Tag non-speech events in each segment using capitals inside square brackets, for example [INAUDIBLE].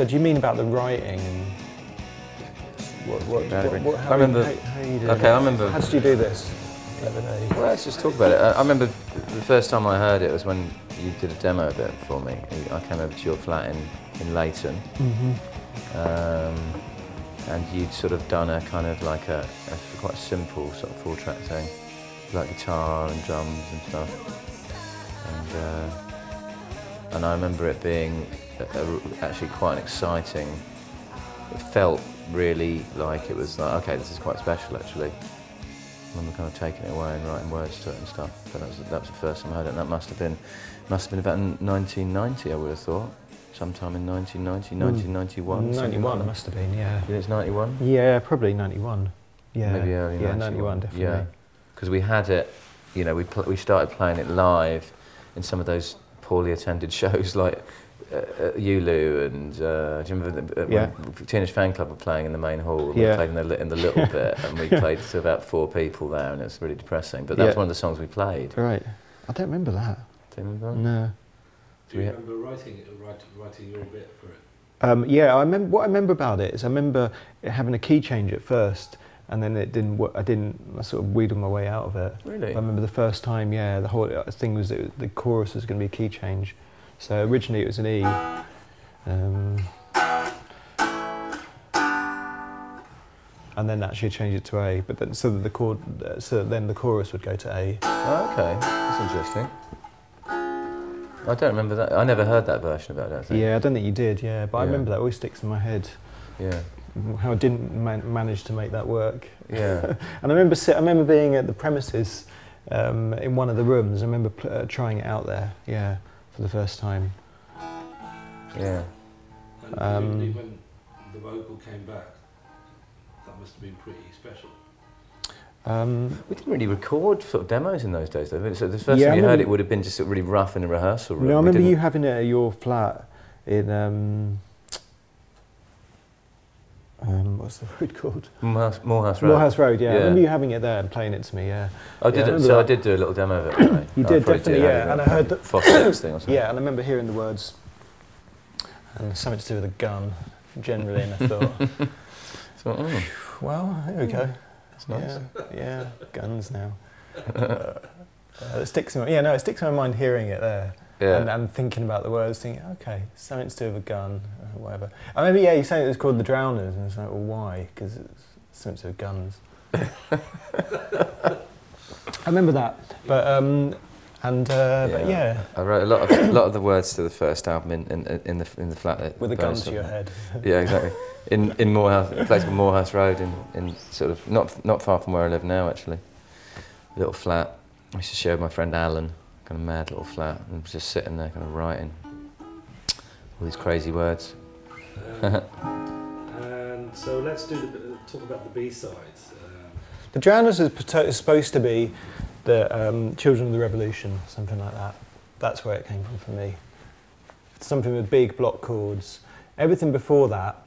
So do you mean about the writing? What, what, Yeah, what, what, how I remember- How, how you doing okay? I remember- How did you do this the other day? Well, let's just talk about it. I, I remember the first time I heard it was when you did a demo of it for me. I came over to your flat in, in Leyton, Mm-hmm. um, and you'd sort of done a kind of like a, a quite simple sort of four-track thing, like guitar and drums and stuff. And uh, and I remember it being a, a, actually quite an exciting. It felt really like it was like okay, this is quite special actually. I remember kind of taking it away and writing words to it and stuff. But that was, that was the first time I heard it, and that must have been must have been about 1990, I would have thought. Sometime in 1990, 1991. Hmm. something 91 like must have been, yeah. You think it's 91? Yeah, probably 91. Yeah. Maybe early Yeah, 91. 91, definitely. Yeah, because we had it, you know, we, pl- we started playing it live in some of those poorly attended [LAUGHS] shows like uh, uh, ULU and uh, do you remember the, uh, Yeah. when Teenage Fanclub were playing in the main hall and we played in the, li- in the little [LAUGHS] bit and we played to about four people there and it was really depressing. But that was one of the songs we played. Right. I don't remember that. Do you remember? that? No. Do you remember writing it, write, writing your bit for it? Um, yeah, I remember. What I remember about it is I remember it having a key change at first, and then it didn't. wo- I didn't. I sort of wheedled my way out of it. Really? I remember the first time. Yeah, the whole uh, thing was that the chorus was going to be a key change. So originally it was an E. Um, and then actually changed it to A, but then so that the chord, uh, so that then the chorus would go to A. Oh, okay, that's interesting. I don't remember that. I never heard that version of it, I don't think. Yeah, I don't think you did. Yeah, but I remember that always sticks in my head. Yeah. How I didn't man- manage to make that work. Yeah. [LAUGHS] And I remember, I remember being at the premises um, in one of the rooms. I remember uh, trying it out there, yeah, for the first time. yeah. And Um, presumably when the vocal came back, that must have been pretty special. Um, We didn't really record sort of demos in those days, though. So the first Yeah, time you heard it would have been just sort of really rough in a rehearsal room. no, I remember you having it at your flat in um, what's the [LAUGHS] road called? Moorhouse, Moorhouse Road. Moorhouse Road. Yeah. I remember you having it there and playing it to me. Yeah, I did. Yeah, it, so I did do a little demo of it. [CLEARS THROAT] You I did, definitely, have yeah, and I heard that- Foster's thing or something. [COUGHS] yeah, and I remember hearing the words and something to do with a gun generally, and I thought, [LAUGHS] So, oh, [SIGHS] well, here we go. that's nice. Yeah, yeah, guns now. [LAUGHS] uh, it sticks in my, yeah, no, it sticks in my mind hearing it there Yeah. and, and thinking about the words, thinking, okay, something to do with a gun, or whatever. I remember, yeah, you saying it was called The Drowners, and it's like, well, why? Because it's something to do with guns. [LAUGHS] I remember that, but um, and uh, but yeah, I wrote a lot of a lot of the words to the first album in in, in the in the flat. at with a gun to your head. [LAUGHS] Yeah, exactly. In in Moorhouse, a place called Moorhouse Road, in, in sort of not not far from where I live now, actually. Little flat. I used to share with my friend Alan, kind of mad little flat, and just sitting there, kind of writing all these crazy words. Um, [LAUGHS] and so let's do the, uh, talk about the B sides. Um, The Drowners is, supposed to be the um, Children of the Revolution, something like that. That's where it came from for me. Something with big block chords. Everything before that,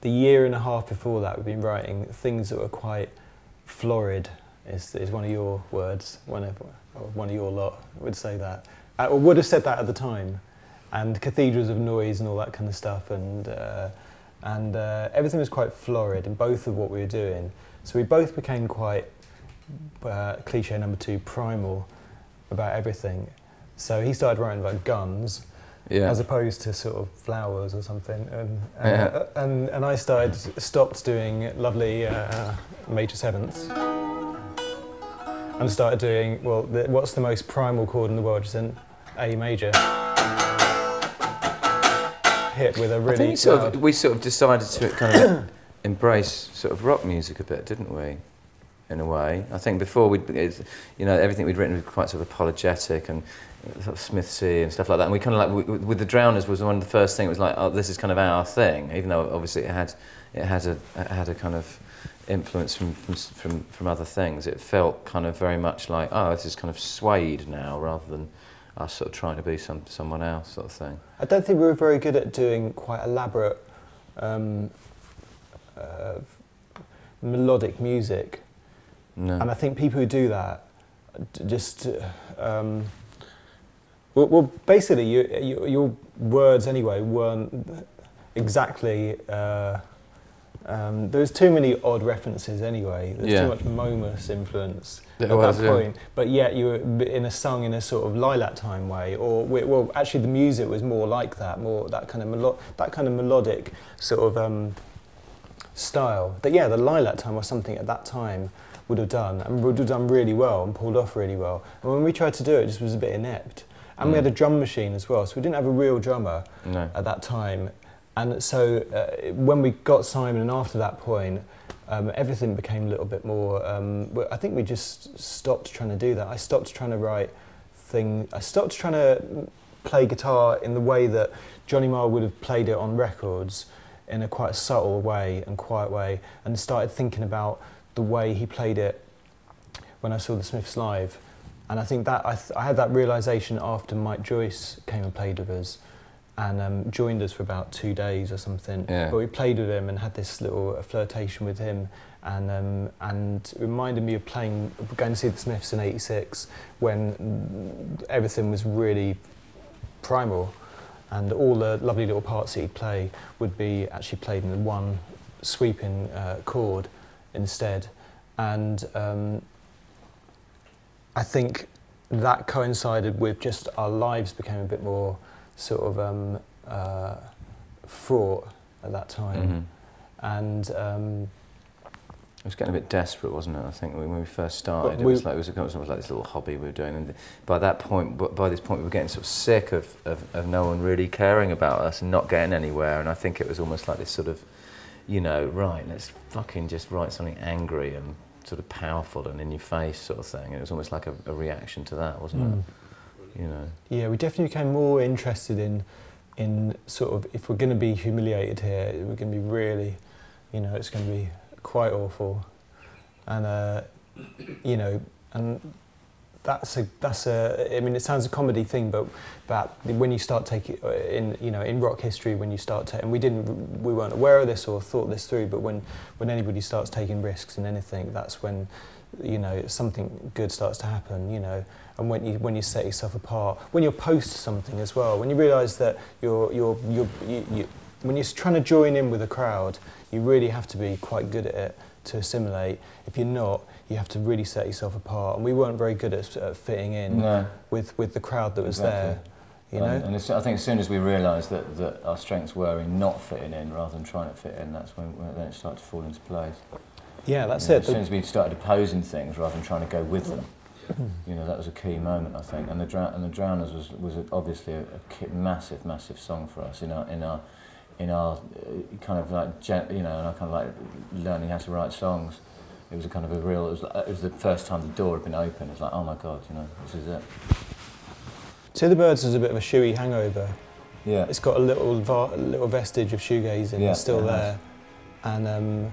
the year and a half before that, we've been writing things that were quite florid, is, is one of your words, whenever, or one of your lot would say that. Uh, or would have said that at the time. And cathedrals of noise and all that kind of stuff. And, uh, and uh, everything was quite florid in both of what we were doing. So we both became quite uh, cliche number two, primal about everything. So he started writing about guns Yeah. as opposed to sort of flowers or something, and uh, Yeah. and, and I started stopped doing lovely uh, major sevenths and started doing well. The, what's the most primal chord in the world? Just an A major. Hit with a really think we sort, loud- of, we sort of decided to kind of [COUGHS] embrace sort of rock music a bit, didn't we? In a way, I think before we'd you know, everything we'd written was quite sort of apologetic and sort of Smithsy and stuff like that. And we kind of like with, with the Drowners was one of the first things. It was like, oh, this is kind of our thing, even though obviously it had it had a it had a kind of influence from from from, from other things. It felt kind of very much like, oh, this is kind of Suede now, rather than us sort of trying to be some someone else sort of thing. I don't think we were very good at doing quite elaborate um, uh, melodic music. No. And I think people who do that just. Um, well, well, basically, you, you, your words anyway weren't. exactly. Uh, um, there was too many odd references anyway. There's Yeah. too much Momus influence at was, that yeah. point. But yet you were in a sung in a sort of lilac time way, or we- well, actually the music was more like that, more that kind of melo- that kind of melodic sort of um, style. But yeah, the lilac time was something at that time would have done and would have done really well and pulled off really well. And when we tried to do it, it just was a bit inept. And we Mm. had a drum machine as well, so we didn't have a real drummer No. at that time. And so uh, when we got Simon, and after that point, um, everything became a little bit more. Um, I think we just stopped trying to do that. I stopped trying to write things. I stopped trying to play guitar in the way that Johnny Marr would have played it on records, in a quite subtle way and quiet way, and started thinking about the way he played it when I saw the Smiths live. And I think that I, th- I had that realization after Mike Joyce came and played with us and um, joined us for about two days or something. Yeah. But we played with him and had this little flirtation with him, and um, and reminded me of playing, going to see the Smiths in '86 when everything was really primal, and all the lovely little parts that he'd play would be actually played in one sweeping uh, chord instead, and um, I think that coincided with just our lives became a bit more sort of um, uh, fraught at that time, Mhm. and um, It was getting a bit desperate, wasn't it? I think when we first started, it was like it was, was like this little hobby we were doing, and by that point, by this point, we were getting sort of sick of, of, of no one really caring about us and not getting anywhere. And I think it was almost like this sort of, you know, right, let's fucking just write something angry and sort of powerful and in your face sort of thing. And it was almost like a, a reaction to that, wasn't mm. it? You know. yeah, we definitely became more interested in in sort of if we're going to be humiliated here, we're going to be really, you know, it's going to be quite awful, and uh, you know, and that's a that's a. I mean, it sounds a comedy thing, but but when you start taking uh, in you know in rock history, when you start ta- and we didn't we weren't aware of this or thought this through, but when when anybody starts taking risks in anything, that's when you know something good starts to happen. You know, and when you when you set yourself apart, when you post something as well, when you realise that you're you're you're you, you, when you're trying to join in with a crowd, you really have to be quite good at it to assimilate. If you're not, you have to really set yourself apart. And we weren't very good at, at fitting in No. with with the crowd that was Exactly. there. You know. And, and I think as soon as we realised that, that our strengths were in not fitting in rather than trying to fit in, that's when, when then it started to fall into place. yeah, that's You know, it. As soon as we started opposing things rather than trying to go with them, you know, that was a key moment, I think. And the Drow- and the Drowners was was obviously a, a ki- massive, massive song for us in our in our in our uh, kind of like gen- you know, in our kind of like learning how to write songs. It was a kind of a real. It was, like, it was the first time the door had been opened. It was like, oh my god, you know, this is it. To the Birds is a bit of a shoey hangover. Yeah. It's got a little va- little vestige of shoegazing Yeah, still has. there, and um,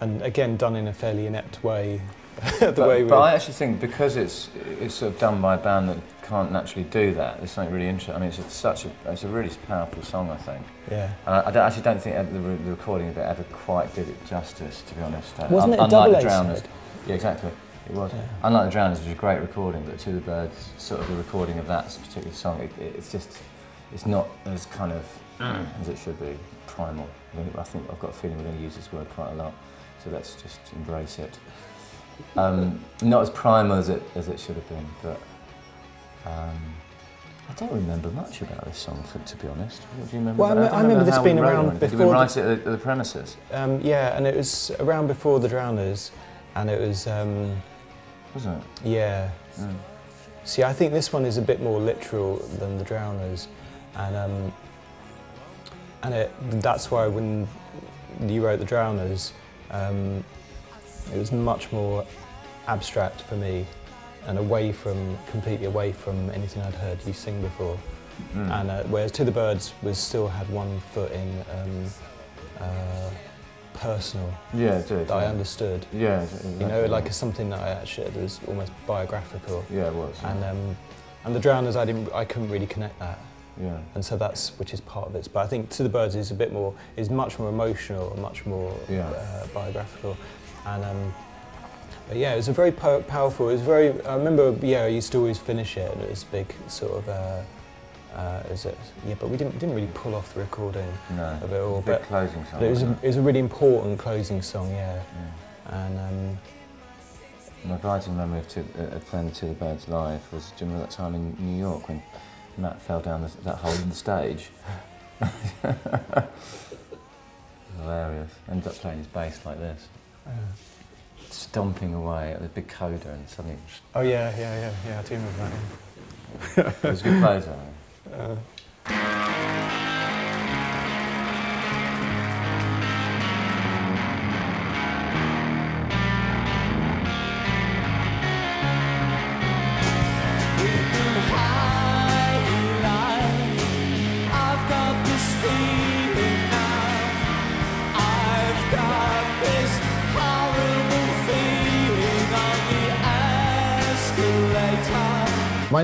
and again done in a fairly inept way. [LAUGHS] the but, way we. but I actually think because it's it's sort of done by a band that can't naturally do that, there's something really interesting. I mean, it's a, such a it's a really powerful song, I think. yeah. And I, I don't, actually don't think the, re- the recording of it ever quite did it justice, to be honest. Uh, Wasn't un- it a unlike double the Drowners. side? Yeah, exactly. It was. Yeah. Unlike the Drowners, which was a great recording, but To the Birds, sort of the recording of that particular song, it, it, it's just it's not as kind of as it should be primal. I think I've got a feeling we're going to use this word quite a lot, so let's just embrace it. Um, not as primal as it as it should have been, but um, I don't remember much about this song, for, to be honest. What do you remember? Well, I me- I remember this being around or anything. Did we before write it at the, the premises? Um, yeah, and it was around before the Drowners, and it was um, Wasn't it? yeah. Mm. See, I think this one is a bit more literal than the Drowners, and um, and it, that's why when you wrote the Drowners, um, it was much more abstract for me, and away from completely away from anything I'd heard you sing before. Mm. And uh, whereas To the Birds was still had one foot in um, uh, personal yeah, it did. that I understood. Yeah, exactly. You know, like something that I actually that was almost biographical. yeah, it was. And um, and the Drowners, I didn't, I couldn't really connect that, yeah. and so that's which is part of it. But I think To the Birds is a bit more, is much more emotional, and much more Yeah. uh, biographical, and um, but yeah, it was a very po- powerful. It was very. I remember, yeah, I used to always finish it, and it was big sort of. Uh, Uh, is it? Yeah, but we didn't didn't really pull off the recording No. of it all. Big But, closing song. but it was a, it was a really important closing song, yeah. Yeah. And um, My guiding memory of, two, uh, playing the To the Birds live was, do you remember that time in New York when Matt fell down the, that hole in the stage? [LAUGHS] Hilarious. Ended up playing his bass like this, uh, stomping away at the big coda and suddenly oh yeah, yeah, yeah, yeah. I do remember that. it was a good closer. Yeah.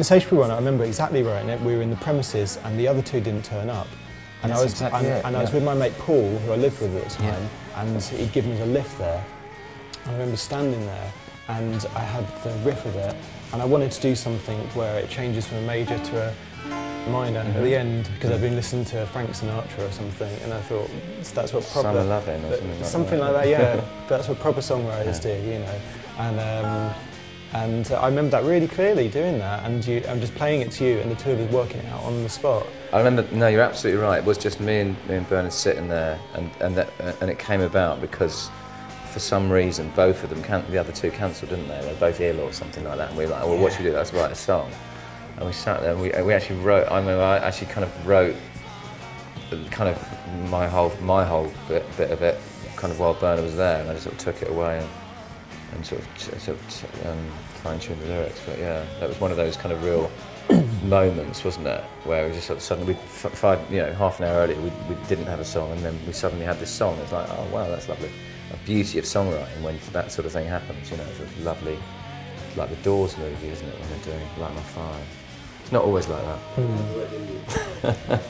Insatiable one, I remember exactly writing it. We were in the premises, and the other two didn't turn up. And I was exactly and, and I was with my mate Paul, who I lived with at the time, Yeah. and he'd given us a lift there. I remember standing there, and I had the riff of it, and I wanted to do something where it changes from a major to a minor at Mm-hmm. the end because I'd been listening to Frank Sinatra or something, and I thought that's what proper Summer Lovin' or something like something that. like that. Yeah, [LAUGHS] that's what proper songwriters Yeah. do, you know. And um, and uh, I remember that really clearly doing that, and you, I'm just playing it to you, and the two of us working it out on the spot. I remember. No, you're absolutely right. It was just me and me and Bernard sitting there, and and that, uh, and it came about because for some reason both of them, can- the other two cancelled, didn't they? They were both ill or something like that. And we were like, well, what should we do? Let's write a song. And we sat there. and We we actually wrote. I remember I actually kind of wrote kind of my whole my whole bit, bit of it kind of while Bernard was there, and I just sort of took it away and, and sort of ch- sort of um, fine tuned the lyrics. But yeah, that was one of those kind of real [COUGHS] moments, wasn't it? Where we just sort of suddenly, we, f- five, you know, half an hour earlier, we, we didn't have a song, and then we suddenly had this song. It's like, oh wow, that's lovely. A beauty of songwriting when that sort of thing happens. You know, it's sort of lovely. It's like the Doors movie, isn't it? When they're doing Light My Fire. It's not always like that.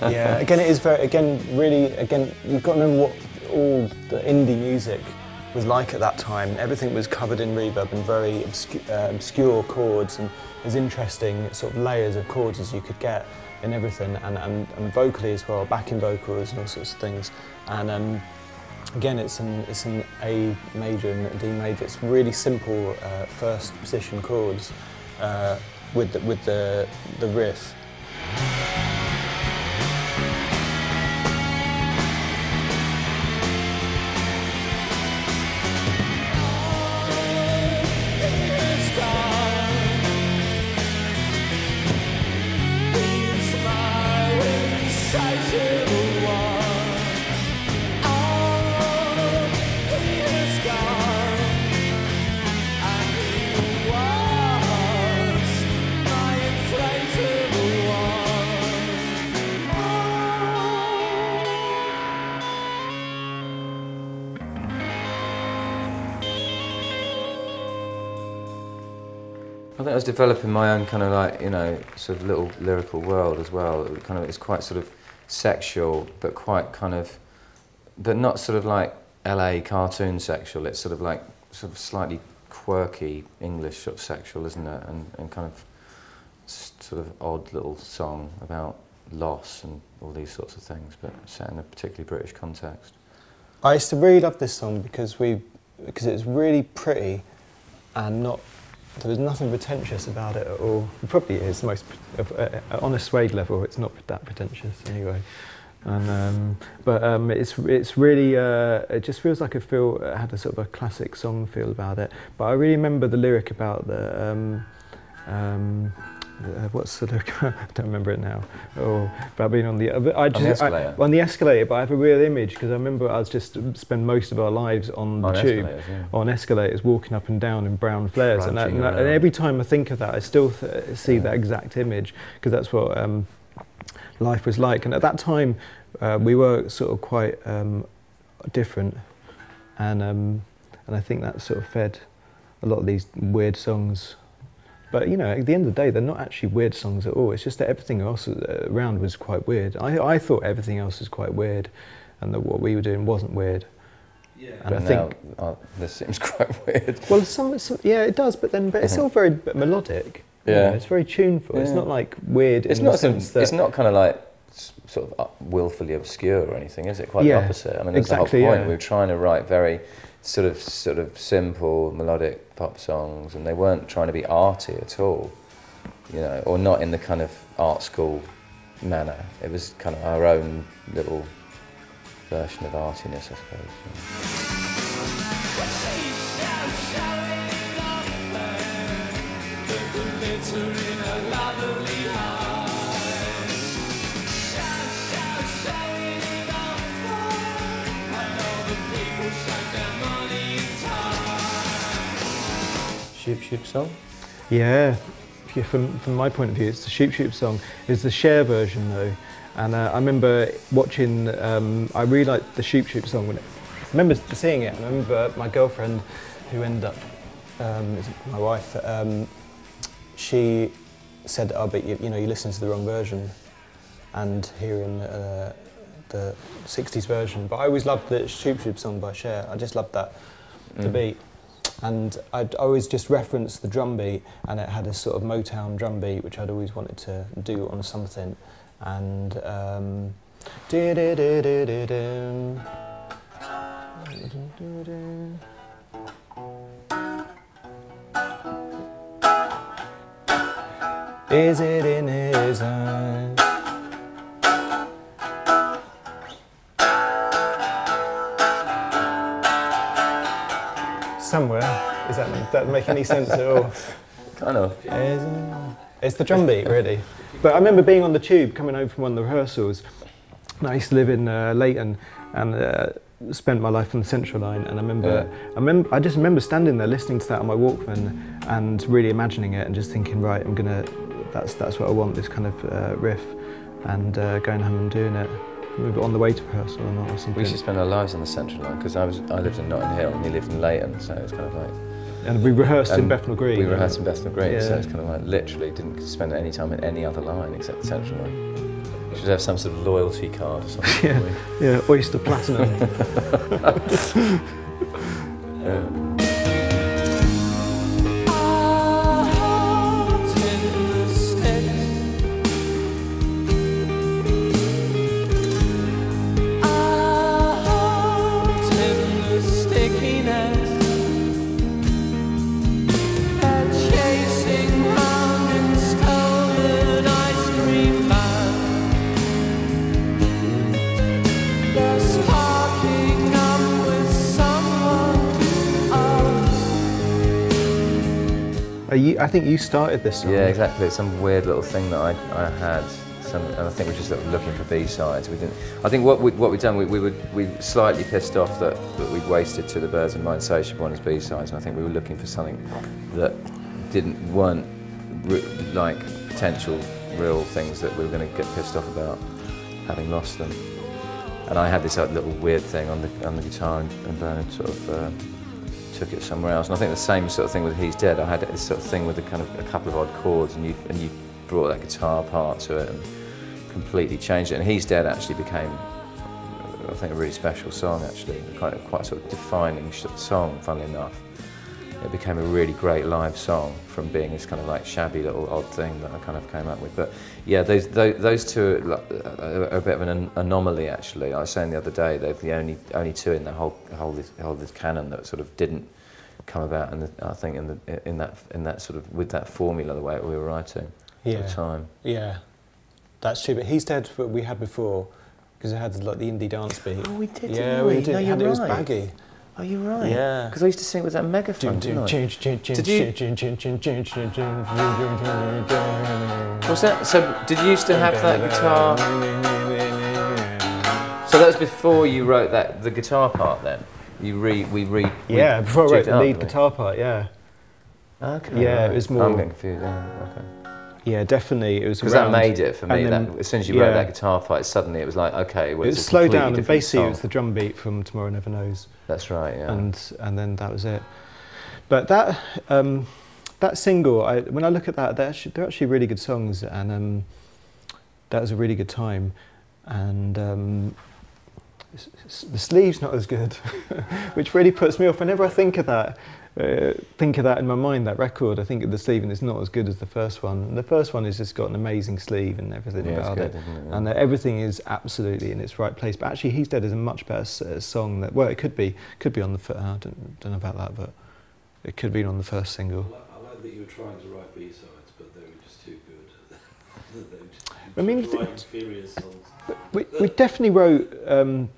[LAUGHS] yeah, again, it is very, again, really, again, you've got to remember what all the indie music was like at that time. Everything was covered in reverb and very obscu- uh, obscure chords and as interesting sort of layers of chords as you could get in everything, and, and, and vocally as well, backing vocals and all sorts of things. And um, again, it's an, it's an A major and a D major. It's really simple uh, first position chords uh, with, the, with the, the riff. Was developing my own kind of like you know sort of little lyrical world as well. It kind of it's quite sort of sexual, but quite kind of, but not sort of like LA cartoon sexual. It's sort of like sort of slightly quirky English sort of sexual, isn't it? And and kind of sort of odd little song about loss and all these sorts of things, but set in a particularly British context. I used to really love this song because we because it was really pretty and not there was nothing pretentious about it at all. It probably is most on a Suede level. It's not that pretentious anyway. And um, but um, it's it's really uh, it just feels like a feel it had a sort of a classic song feel about it. But I really remember the lyric about the. Um, um, uh, what's the lyric? [LAUGHS] I don't remember it now. Oh, about being on the. I just, I- escalator? on the escalator, but I have a real image because I remember I was just spend most of our lives on the tube, yeah. on escalators, walking up and down in brown flares, and, that, and, that- and every time I think of that, I still th- see Yeah. that exact image because that's what um, life was like. And at that time, uh, we were sort of quite um, different, and um, and I think that sort of fed a lot of these weird songs. But you know, at the end of the day, they're not actually weird songs at all. It's just that everything else uh, around was quite weird. I, I thought everything else was quite weird, and that what we were doing wasn't weird. Yeah. And I But think- now, uh, this seems [LAUGHS] quite weird. Well, some, some yeah, it does, but then but it's all very melodic, Yeah. it's very tuneful. It's not like weird. It's in the not. Some, sense that it's not kind of like sort of willfully obscure or anything, is it? Quite Yeah, the opposite. I mean, that's exactly, the whole point. yeah. We were trying to write very sort of sort of simple melodic pop songs, and they weren't trying to be arty at all, you know, or not in the kind of art school manner. It was kind of our own little version of artiness, I suppose. Shoop song. Yeah, yeah from, from my point of view, it's the Shoop Shoop song. It's the Cher version though. And uh, I remember watching, um, I really liked the Shoop Shoop song when it, I remember seeing it. I remember my girlfriend who ended up, um, my wife, um, she said, oh, but you, you know, you listen to the wrong version and hearing uh, the 60s version. But I always loved the Shoop Shoop song by Cher. I just loved that, the Mm. beat. And I'd always just reference the drum beat, and it had a sort of Motown drum beat, which I'd always wanted to do on something. And um, Is it in his eyes? Somewhere. Is that that make any sense at all? [LAUGHS] Kind of. It's the drum beat, really. But I remember being on the tube coming home from one of the rehearsals. And I used to live in uh, Leyton and uh, spent my life on the Central Line. And I remember, Yeah. I remember, I just remember standing there listening to that on my Walkman and really imagining it and just thinking, right, I'm gonna, that's that's what I want, this kind of uh, riff, and uh, going home and doing it. We were on the way to rehearsal or not or something. We used to spend our lives on the Central Line because I was I lived in Notting Hill and he lived in Leyton, so it's kind of like and we rehearsed in Bethnal Green. We rehearsed in Bethnal Green, so it's kind of like literally didn't spend any time in any other line except the Central Line. We should have some sort of loyalty card or something. [LAUGHS] Yeah. Yeah, Oyster Platinum. [LAUGHS] [LAUGHS] Yeah. You, I think you started this song. Yeah, exactly. It's some weird little thing that I, I had. Some, and I think we're just looking for B sides. We didn't. I think what we what we'd done, we, we were we slightly pissed off that, that we'd wasted to the Birds and My Insatiable One as B sides, and I think we were looking for something that didn't weren't re- like potential real things that we were going to get pissed off about having lost them. And I had this uh, little weird thing on the on the guitar, and, and Bernard sort of. Uh, took it somewhere else. And I think the same sort of thing with He's Dead. I had this sort of thing with a kind of a couple of odd chords, and you and you brought that guitar part to it and completely changed it. And He's Dead actually became, I think, a really special song. Actually, quite quite a sort of defining song. Funnily enough, it became a really great live song from being this kind of like shabby little odd thing that I kind of came up with. But yeah, those those, those two are, a bit of an an anomaly. Actually, I was saying the other day they're the only only two in the whole whole this, whole this canon that sort of didn't come about. And I think in the in that in that sort of with that formula, the way we were writing at Yeah. the time. Yeah, that's true. But he's dead. What we had before, because it had like the indie dance beat. Oh, we did, Yeah, didn't we we? did. No, It you're had- It was baggy. Oh, you're right. Yeah. Because I used to sing with that megaphone, didn't I? Did you- Was that so? Did you used to have that guitar? So that was before you wrote that the guitar part. Then you re we re. we Yeah, before I wrote the lead guitar part. Yeah, Okay. Yeah, it was more- I'm getting confused. Yeah, okay. Yeah, definitely. It was Because that made it for me. then- that, as soon as you wrote that guitar part, suddenly it was like, okay, well, It it's was down, and basically it was the drum beat from Tomorrow Never Knows, That's right. Yeah. and and then that was it. But that um, that single, I, when I look at that, they're actually, they're actually really good songs, and um, that was a really good time. And um, the sleeve's not as good, [LAUGHS] which really puts me off. Whenever I think of that, uh, think of that in my mind, that record, I think the sleeve is not as good as the first one. And the first one has just got an amazing sleeve and everything Yeah, it's about good, it. isn't it? Yeah. And uh, everything is absolutely in its right place. But actually, He's Dead is a much better uh, song. That well, it could be could be on the. F- I don't, don't know about that, but it could be on the first I single. like, I like that you were trying to write B sides, but they were just too good. [LAUGHS] they just, I mean, write inferior songs. We, we definitely wrote, um,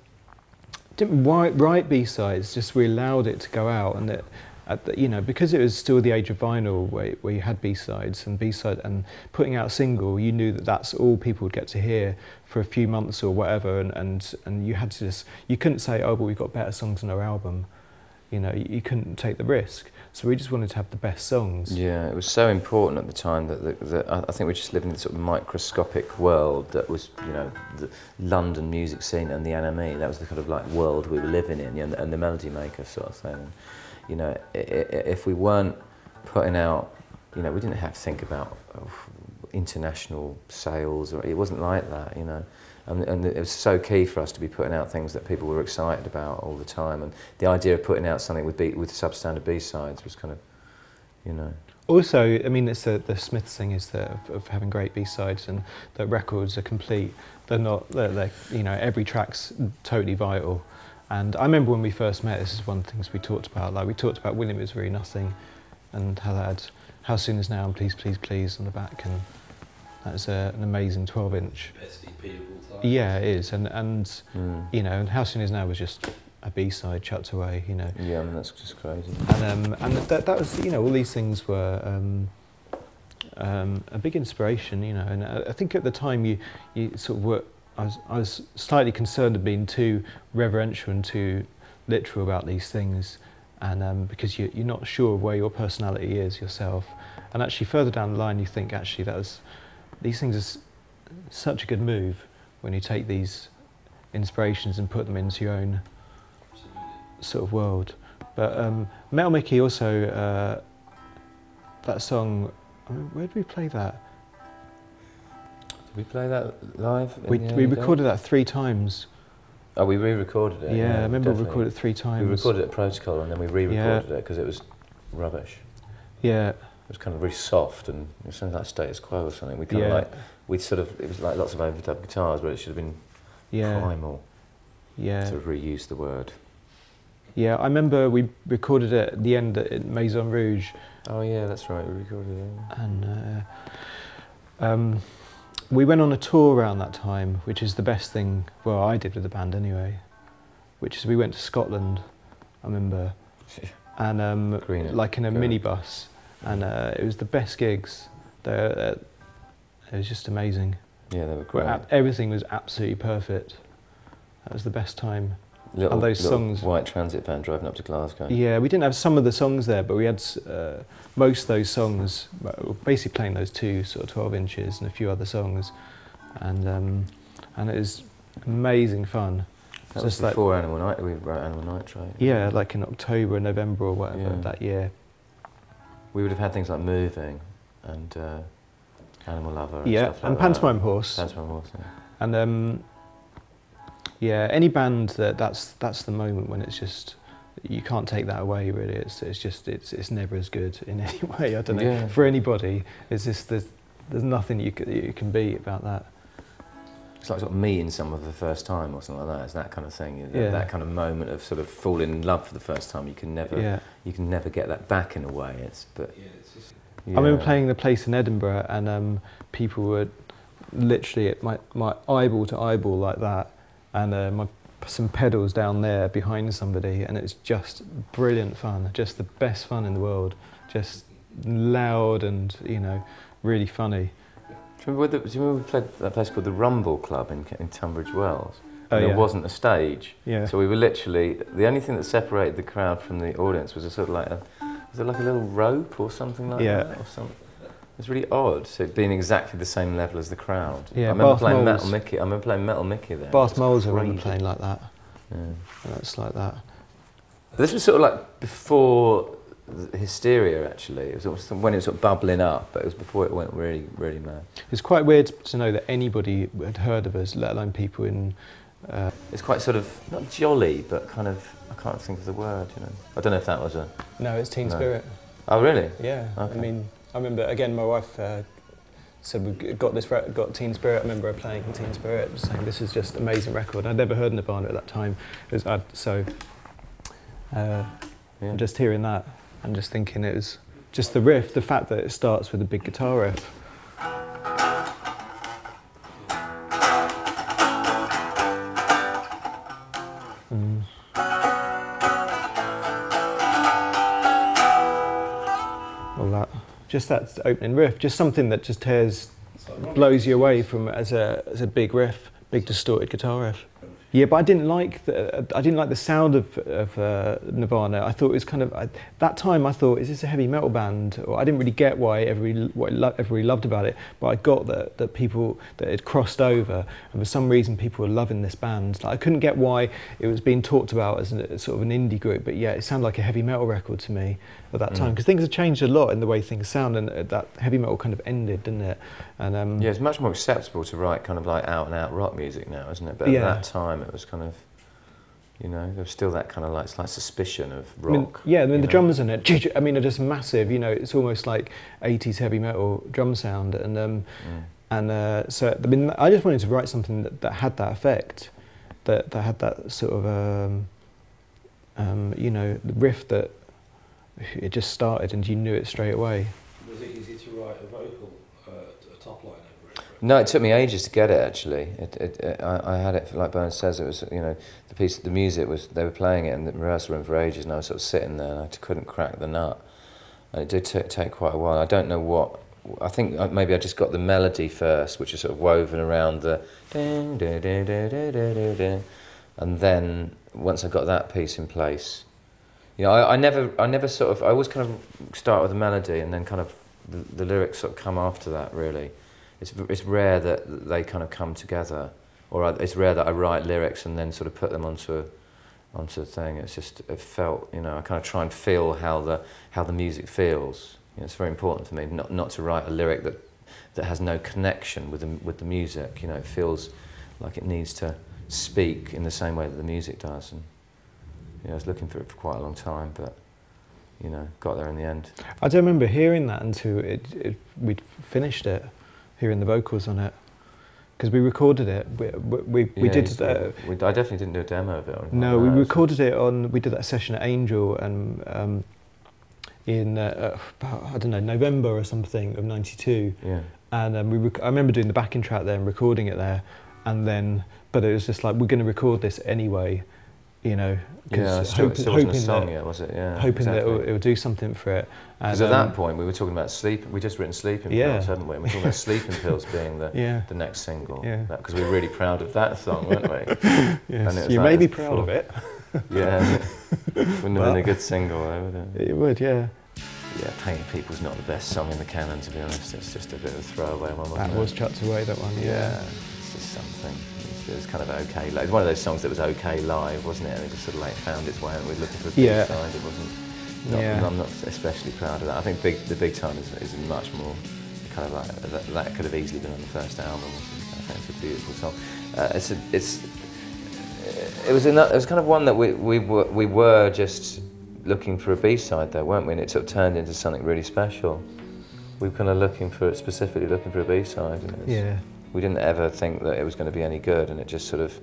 didn't write, write B-sides, just we allowed it to go out and that, at the, you know, because it was still the age of vinyl where, where you had B-sides and B-side and putting out a single, you knew that that's all people would get to hear for a few months or whatever and, and, and you had to just, you couldn't say, oh, but we've got better songs on our album. You know, you, you couldn't take the risk. So we just wanted to have the best songs. Yeah, it was so important at the time that, that, that I think we just lived in this sort of microscopic world that was, you know, the London music scene and the NME. That was the kind of like world we were living in, and, and the Melody Maker sort of thing. You know, if we weren't putting out, you know, we didn't have to think about oh, international sales, or it wasn't like that, you know. And, and it was so key for us to be putting out things that people were excited about all the time. And the idea of putting out something with, B, with substandard B-sides was kind of, you know, Also, I mean, it's the, the Smiths thing is that of, of having great B-sides and that records are complete. They're not, they're, they're, you know, every track's totally vital. And I remember when we first met, this is one of the things we talked about. Like, we talked about William Is Really Nothing and how that had How Soon Is Now and Please, Please, Please on the back. And that's a, an amazing 12 inch. Best EP of all time. Yeah, it is. And, and mm. you know, and How Soon Is Now was just a B-side chucked away, you know. yeah, I mean, that's just crazy. And, um, and that, that was, you know, all these things were um, um, a big inspiration, you know. And I, I think at the time you, you sort of were, I was, I was slightly concerned of being too reverential and too literal about these things. And um, because you, you're not sure of where your personality is yourself. And actually, further down the line, you think actually that was, these things are such a good move when you take these inspirations and put them into your own sort of world. But um, Metal Mickey also, uh, that song, I mean, where did we play that? Did we play that live? We, we recorded days? that three times. Oh, we re-recorded it. Yeah, I remember we recorded it three times. We recorded it at Protocol and then we re-recorded it because it was rubbish. Yeah, It was kind of really soft and it sounded like status quo or something. We kind yeah, of like we sort of it was like lots of overdubbed guitars, but it should have been yeah, primal. yeah, To reuse the word. yeah. I remember we recorded it at the end at Maison Rouge, Oh yeah, that's right. We recorded it. and uh, um, we went on a tour around that time, which is the best thing. Well, I did with the band anyway. Which is we went to Scotland. I remember, [LAUGHS] and um, Green like in a minibus, and uh, it was the best gigs. They're, uh, it was just amazing. Yeah, they were great. everything was absolutely perfect. That was the best time. Little, those songs- white transit van driving up to Glasgow. Yeah, we didn't have some of the songs there, but we had uh, most of those songs. well, we were basically playing those two sort of 12 inches and a few other songs, and um, and it was amazing fun. That was Just like- before Animal Night. We wrote Animal Nitrate. Yeah, like in October, or November, or whatever Yeah. that year. We would have had things like Moving and uh, Animal Lover. And yeah, stuff like and that. Pantomime Horse. Pantomime Horse. Yeah. And um, yeah, any band that that's that's the moment when it's just you can't take that away. Really, it's it's just it's it's never as good in [LAUGHS] any way. I don't know Yeah. for anybody. It's just there's there's nothing you can, you can beat about that. It's like sort of meeting someone for the first time or something like that. It's that kind of thing. you know, Yeah. That kind of moment of sort of falling in love for the first time. You can never, Yeah, you can never get that back in a way. It's but. Yeah, it's just Yeah. I remember playing the place in Edinburgh, and um, people were literally at my my eyeball to eyeball like that, and uh, my some pedals down there behind somebody, and it's just brilliant fun, just the best fun in the world, just loud and you know really funny. Do you, remember the, do you remember we played at that place called the Rumble Club in, in Tunbridge Wells? Oh, And yeah. There wasn't a stage. Yeah. So we were literally, the only thing that separated the crowd from the audience was a sort of like a, was it like a little rope or something like Yeah. that? Or something? It was really odd, so being exactly the same level as the crowd. Yeah, I remember Bath playing Moles. Metal Mickey. I remember playing Metal Mickey there. Bath Moles, I remember playing like that. Yeah. And it's like that. But this was sort of like before hysteria. Actually, it was when it was sort of bubbling up, but it was before it went really, really mad. It's quite weird to know that anybody had heard of us, let alone people in Uh, It's quite sort of not jolly, but kind of I can't think of the word. You know, I don't know if that was a. no, it's Teen No. Spirit. Oh really? Yeah, Okay. I mean, I remember again. My wife uh, said we got this, got Teen Spirit. I remember her playing Teen Spirit, saying this is just amazing record. I'd never heard Nirvana at that time, it was, I'd, so uh, Yeah. just hearing that and just thinking it was just the riff, the fact that it starts with a big guitar riff. Just that opening riff, just something that just tears, blows you away from as a as a big riff, big distorted guitar riff. Yeah, but I didn't like the I didn't like the sound of, of uh, Nirvana. I thought it was kind of I, that time. I thought, is this a heavy metal band? Or I didn't really get why everybody what everybody loved about it. But I got that that people that it crossed over, and for some reason people were loving this band. Like, I couldn't get why it was being talked about as a, sort of an indie group. But yeah, it sounded like a heavy metal record to me at that time Mm. because things have changed a lot in the way things sound, and uh, that heavy metal kind of ended, didn't it? And um, Yeah, it's much more acceptable to write kind of like out and out rock music now, isn't it? But Yeah. at that time, it was kind of, you know, there was still that kind of like slight suspicion of I mean, rock. yeah, I mean the know? drums in it. [LAUGHS] I mean, are just massive. You know, it's almost like '80s heavy metal drum sound, and um, Mm. and uh, so I mean, I just wanted to write something that, that had that effect, that that had that sort of um, um, you know, the riff that it just started and you knew it straight away. Was it easy to write a vocal, no, it took me ages to get it. Actually, it, it, it I, I had it like Burns says. It was you know the piece, the music was they were playing it in the rehearsal room for ages, and I was sort of sitting there and I couldn't crack the nut. And it did t- take quite a while. I don't know what. I think maybe I just got the melody first, which is sort of woven around the, and then once I got that piece in place, you know, I, I never, I never sort of, I always kind of start with a melody and then kind of the, the lyrics sort of come after that really it's it's rare that they kind of come together, or it's rare that I write lyrics and then sort of put them onto a, onto a thing. It's just it felt, you know, I kind of try and feel how the how the music feels. You know, it's very important for me not not to write a lyric that that has no connection with the with the music. You know, it feels like it needs to speak in the same way that the music does. And you know, I was looking for it for quite a long time, but you know, got there in the end. I don't remember hearing that until it, it we'd finished it, hearing the vocals on it, because we recorded it. We we, we, we did. Uh, we, I definitely didn't do a demo of it. No, we recorded it on. We did that session at Angel and um, in uh, about, I don't know November or something of '92, Yeah. and um, we. Rec- I remember doing the backing track there and recording it there, and then but it was just like we're going to record this anyway, you know, Yeah, it still, it still wasn't a song yet, was it? Yeah. hoping that exactly. it'll, it'll do something for it. Because at um, that point, we were talking about sleep. We just written sleeping Yeah. pills, hadn't we? And we're talking about sleeping pills being the, [LAUGHS] yeah, the next single. Yeah. Because we were really proud of that song, weren't we? [LAUGHS] yes. it you like may be proud of it. [LAUGHS] Yeah. Wouldn't have been a good single, though, would it? It would, yeah. Yeah, Painted People's not the best song in the canon, to be honest. It's just a bit of a throwaway one, That it? was chucked away. That one, Yeah, yeah. it's just something. It was kind of okay. Like, was one of those songs that was okay live, wasn't it? And it just sort of like found its way, and we were looking for a B Yeah. side. It wasn't. Not, Yeah. I'm not especially proud of that. I think big, the big time is, is much more kind of like that, that could have easily been on the first album. I think it's a beautiful song. Uh, it's a, it's it was it was kind of one that we we were, we were just looking for a B side there, weren't we? And it sort of turned into something really special. We were kind of looking for it specifically looking for a B side. It Yeah. We didn't ever think that it was going to be any good, and it just sort of,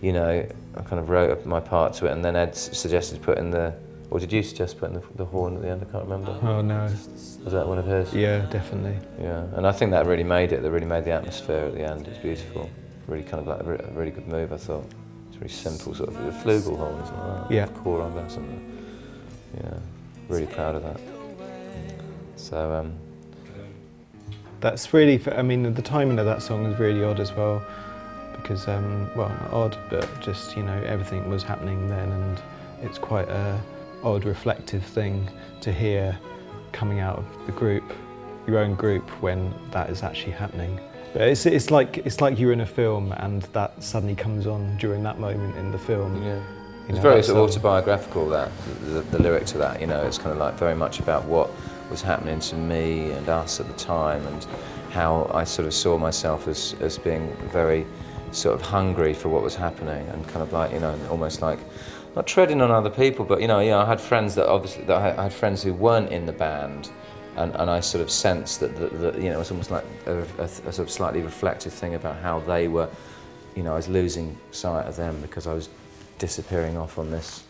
you know, I kind of wrote up my part to it, and then Ed suggested putting the, or did you suggest putting the, the horn at the end? I can't remember. Oh no. Was that one of his? Yeah, definitely. Yeah, and I think that really made it. That really made the atmosphere at the end. It's beautiful. Really kind of like a, re- a really good move. I thought. It's very simple, sort of a flugelhorn, isn't it? Yeah. Core on that, something. Yeah, really proud of that. So um, That's really. I mean, the timing of that song is really odd as well, because um, well, not odd, but just you know everything was happening then, and it's quite a odd, reflective thing to hear coming out of the group, your own group, when that is actually happening. But it's it's like it's like you're in a film, and that suddenly comes on during that moment in the film. yeah. you It's know, very that's, sort of autobiographical. That the, the lyric to that, you know, it's kind of like very much about what was happening to me and us at the time, and how I sort of saw myself as as being very sort of hungry for what was happening and kind of like you know almost like not treading on other people, but you know, you know, I had friends that obviously that I, had friends who weren't in the band, and, and I sort of sensed that, that, that you know it was almost like a, a, a sort of slightly reflective thing about how they were, you know, I was losing sight of them because I was disappearing off on this,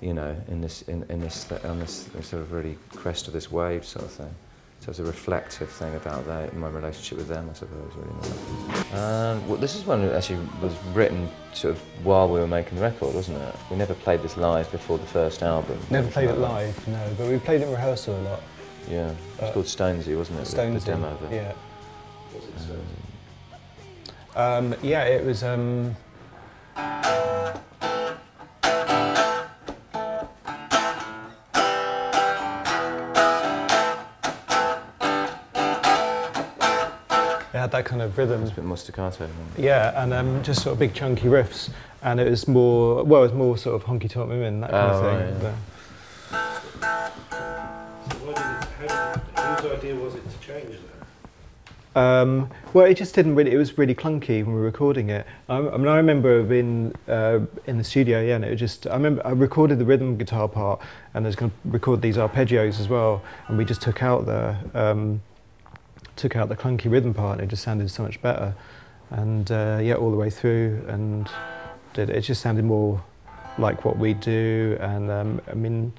you know, in this in, in this on this sort of really crest of this wave sort of thing. So it was a reflective thing about that, my relationship with them, I suppose, really. Um, well, this is one that actually was written sort of while we were making the record, wasn't it? We never played this live before the first album. Never played it like that. live, no, but we played it in rehearsal a lot. Yeah, it's Uh, called Stonesy, wasn't it? the- the demo. That, yeah. Was it so? Um, yeah, it was. Had that kind of rhythm. It's a bit more staccato. Yeah, and um, just sort of big chunky riffs, and it was more. Well, it was more sort of honky tonk women, that kind Oh, of right, thing. yeah. So why did it, how, whose idea was it to change that? Um, well, it just didn't really. It was really clunky when we were recording it. I, I mean, I remember being uh, in the studio, yeah, and it just. I remember I recorded the rhythm guitar part, and I was going to record these arpeggios as well, and we just took out the um, took out the clunky rhythm part, and it just sounded so much better. And uh, yeah, all the way through, and did it just sounded more like what we do. And um, I mean,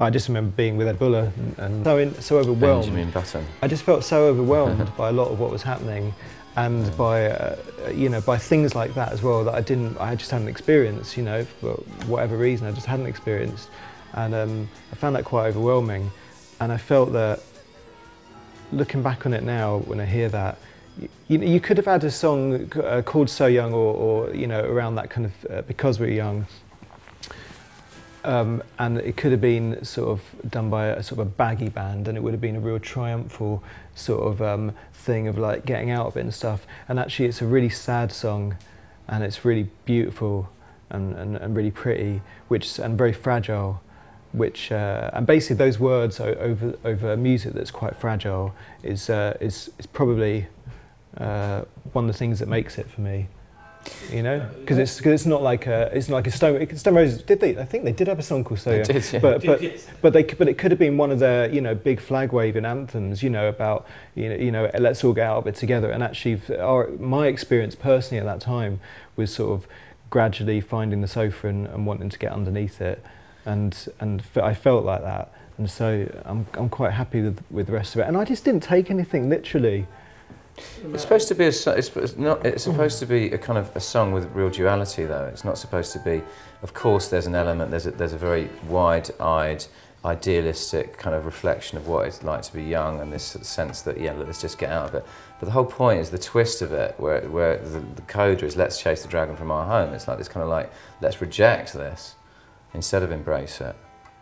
I just remember being with Ed Buller and, so in, so overwhelmed. Benjamin Button. I just felt so overwhelmed by a lot of what was happening, and by uh, you know by things like that as well that I didn't I just hadn't experienced you know for whatever reason I just hadn't experienced, and um, I found that quite overwhelming, and I felt that looking back on it now when I hear that. You, you could have had a song uh, called "So Young" or, or you know around that kind of uh, because we're young, um, and it could have been sort of done by a sort of a baggy band, and it would have been a real triumphal sort of um, thing of like getting out of it and stuff. And actually, it's a really sad song, and it's really beautiful and, and, and really pretty, which and very fragile. Which uh, and basically those words over over music that's quite fragile is uh, is is probably uh, one of the things that makes it for me. You know, because it's cause it's not like a it's not like a Stone Stone Roses did they? I think they did have a song called So They Young. did, yeah. But but but they but it could have been one of their you know big flag waving anthems. You know about you know you know let's all get out of it together. And actually, our, my experience personally at that time was sort of gradually finding the sofa and, and wanting to get underneath it, and and I felt like that. And so I'm I'm quite happy with with the rest of it. And I just didn't take anything literally. It's supposed to be a, it's not. It's supposed to be a kind of a song with real duality, though. It's not supposed to be. Of course, there's an element. There's a, there's a very wide-eyed, idealistic kind of reflection of what it's like to be young, and this sense that yeah, let's just get out of it. But the whole point is the twist of it, where where the, the coda is let's chase the dragon from our home. It's like this kind of like let's reject this instead of embrace it.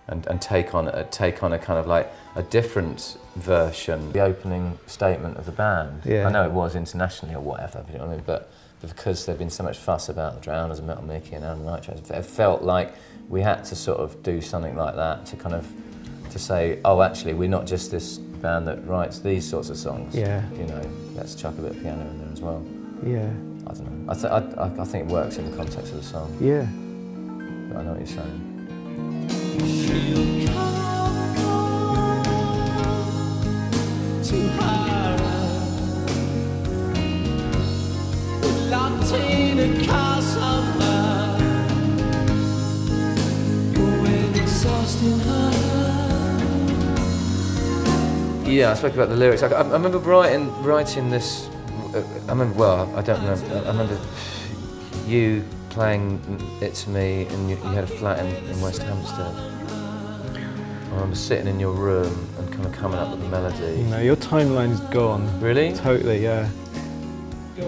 And, and take on a take on a kind of like a different version. The opening statement of the band. Yeah. I know it was internationally or whatever, you know what I mean? But because there'd been so much fuss about the Drowners and Metal Mickey and Animal Nitrate, it felt like we had to sort of do something like that to kind of to say, oh, actually, we're not just this band that writes these sorts of songs. Yeah. You know, let's chuck a bit of piano in there as well. Yeah, I don't know. I, th- I, I- I think it works in the context of the song. yeah. I know what you're saying. Yeah, I spoke about the lyrics. I, I, remember writing writing this. uh, I remember well. I don't remember. I remember you playing it to me, and you, you had a flat in, in West Hampstead. I remember sitting in your room and kind of coming up with the melody. No, your timeline's gone. Really? Totally, yeah.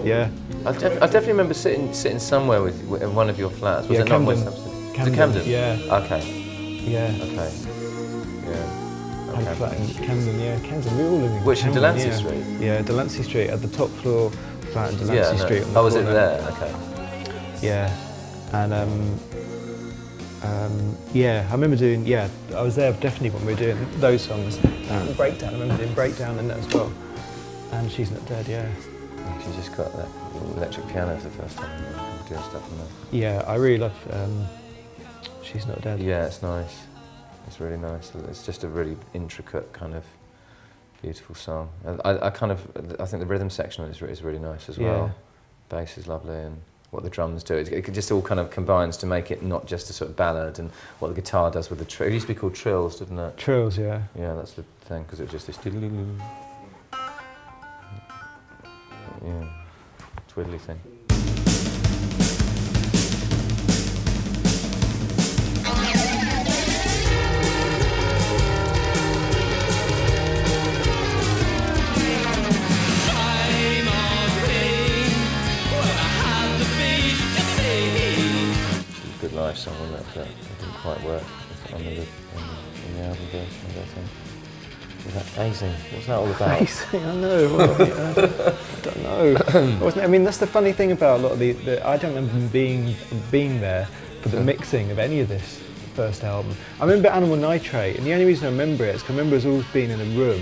Yeah. I, def- I definitely remember sitting sitting somewhere with, in one of your flats. Was Yeah, it not Camden. West Hampstead? Camden, Camden? yeah. Okay. Yeah. Okay. Yeah. I had a flat in Camden, yeah. Camden, we all live in Which in Camden, Delancey yeah. Street? Yeah, Delancey Street, at the top floor flat in Delancey Yeah. no. Street. On the Oh, was it there? Okay. Yeah. And um, um, yeah, I remember doing, yeah, I was there definitely when we were doing those songs. And Breakdown, I remember doing Breakdown in that as well. And She's Not Dead, yeah. You just got that electric piano for the first time doing stuff on that. Yeah, I really love. Um, She's not dead. Yeah, it's nice. It's really nice. It's just a really intricate kind of beautiful song. I, I kind of, I think the rhythm section is, is really nice as well. Yeah. Bass is lovely and what the drums do. It, it just all kind of combines to make it not just a sort of ballad and what the guitar does with the trill. It used to be called trills, didn't it? Trills, yeah. Yeah, that's the thing because it was just this yeah, twiddly thing. Live song, wasn't it? But it didn't quite work on the, on the, on the album version, I don't. Was that phasing? What's that all about? [LAUGHS] I know. well, I don't know. [COUGHS] Wasn't? I mean, that's the funny thing about a lot of the, the. I don't remember being being there for the mixing of any of this first album. I remember Animal Nitrate, and the only reason I remember it is 'cause I remember us always being in a room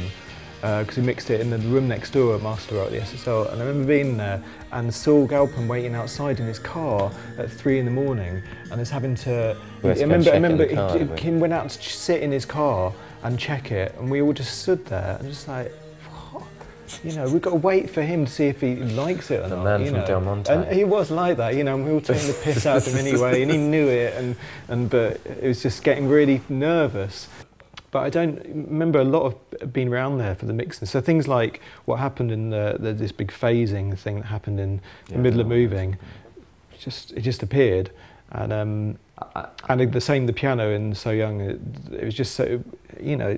Uh, because we mixed it in the room next door at Master at the SSL, and I remember being there and Saul Galpin waiting outside in his car at three in the morning, and us having to. I remember, I remember the car, he-? Kim went out to sit in his car and check it, and we all just stood there and just like. You know, we've got to wait for him to see if he likes it or The not. man you from know. Del Monte. And he was like that, you know, and we were taking the piss out of him anyway, and he knew it, and, and but it was just getting really nervous. But I don't remember a lot of being around there for the mixing. So things like what happened in the, the this big phasing thing that happened in the Yeah, middle of moving, just it just appeared, and um, I, and the same the piano in So Young. It, it was just so you know.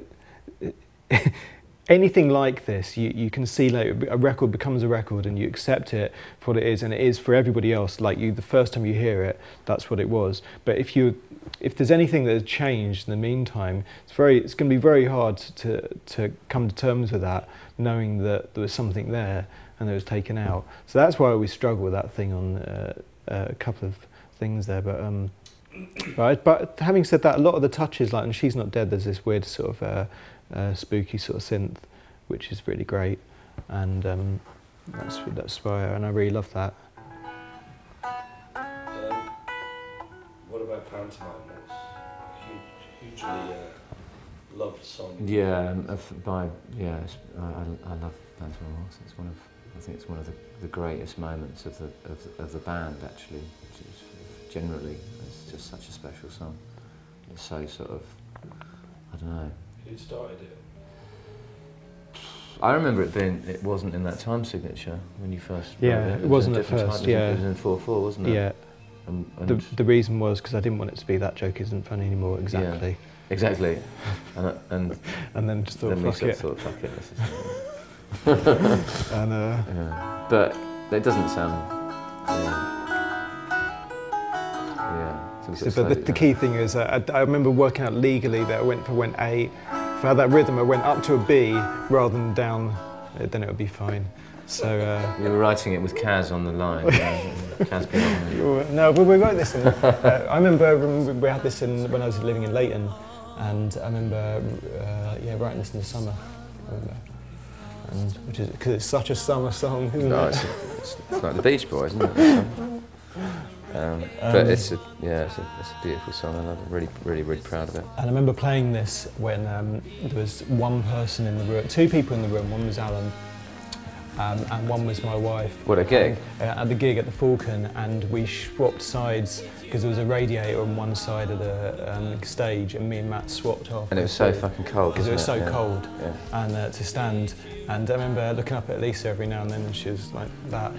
[LAUGHS] Anything like this, you, you can see like a record becomes a record and you accept it for what it is, and it is for everybody else. Like you, the first time you hear it, that's what it was. But if you, if there's anything that has changed in the meantime, it's very, it's going to be very hard to to come to terms with that, knowing that there was something there and it was taken out. So that's why we struggle with that thing on uh, uh, a couple of things there. But um, right, but having said that, a lot of the touches, like and she's not dead. There's this weird sort of uh, uh, spooky sort of synth, which is really great, and um, that's that's why, and I really love that. Pantomime Horse? Huge, hugely uh, loved song. Yeah, um, of- by yeah, it's, I, I, I love Pantomime Horse. It's one of I think it's one of the, the greatest moments of the of, the- of the band actually. which is generally, it's just such a special song. It's so sort of I don't know. Who started it? I remember it being it wasn't in that time signature when you first. wrote Yeah, it, it was wasn't a at first, time. It yeah. it was in four four, wasn't it? Yeah, And, and the the reason was because I didn't want it to be that joke isn't funny anymore exactly, exactly. [LAUGHS] And and and then just thought then fuck it, thought, fuck [LAUGHS] it. And uh, Yeah. But it doesn't sound. Yeah. yeah. So we So, sort of but the, the key thing is, uh, I, I remember working out legally that I went for went A. If I had that rhythm, I went up to a B rather than down. Then it would be fine. So uh. You were writing it with Kaz on the line. [LAUGHS] Kaz being on the- no, but we wrote this. In, uh, I remember we had this in when I was living in Leyton, and I remember uh, yeah writing this in the summer. And which is because it's such a summer song, isn't No, it? it's, it's, it's like the Beach Boys, isn't it? [LAUGHS] Um, but Um, it's a yeah, it's a, it's a beautiful song. And I'm. Really, really, really proud of it. And I remember playing this when um, there was one person in the room, two people in the room. One was Alan, um, and one was my wife. What a gig! Uh, at the gig at the Falcon, and we swapped sides because there was a radiator on one side of the um, stage, and me and Matt swapped off. And it was so fucking cold. because it was so Yeah. cold, Yeah. and uh, to stand. And I remember looking up at Lisa every now and then, and she was like that.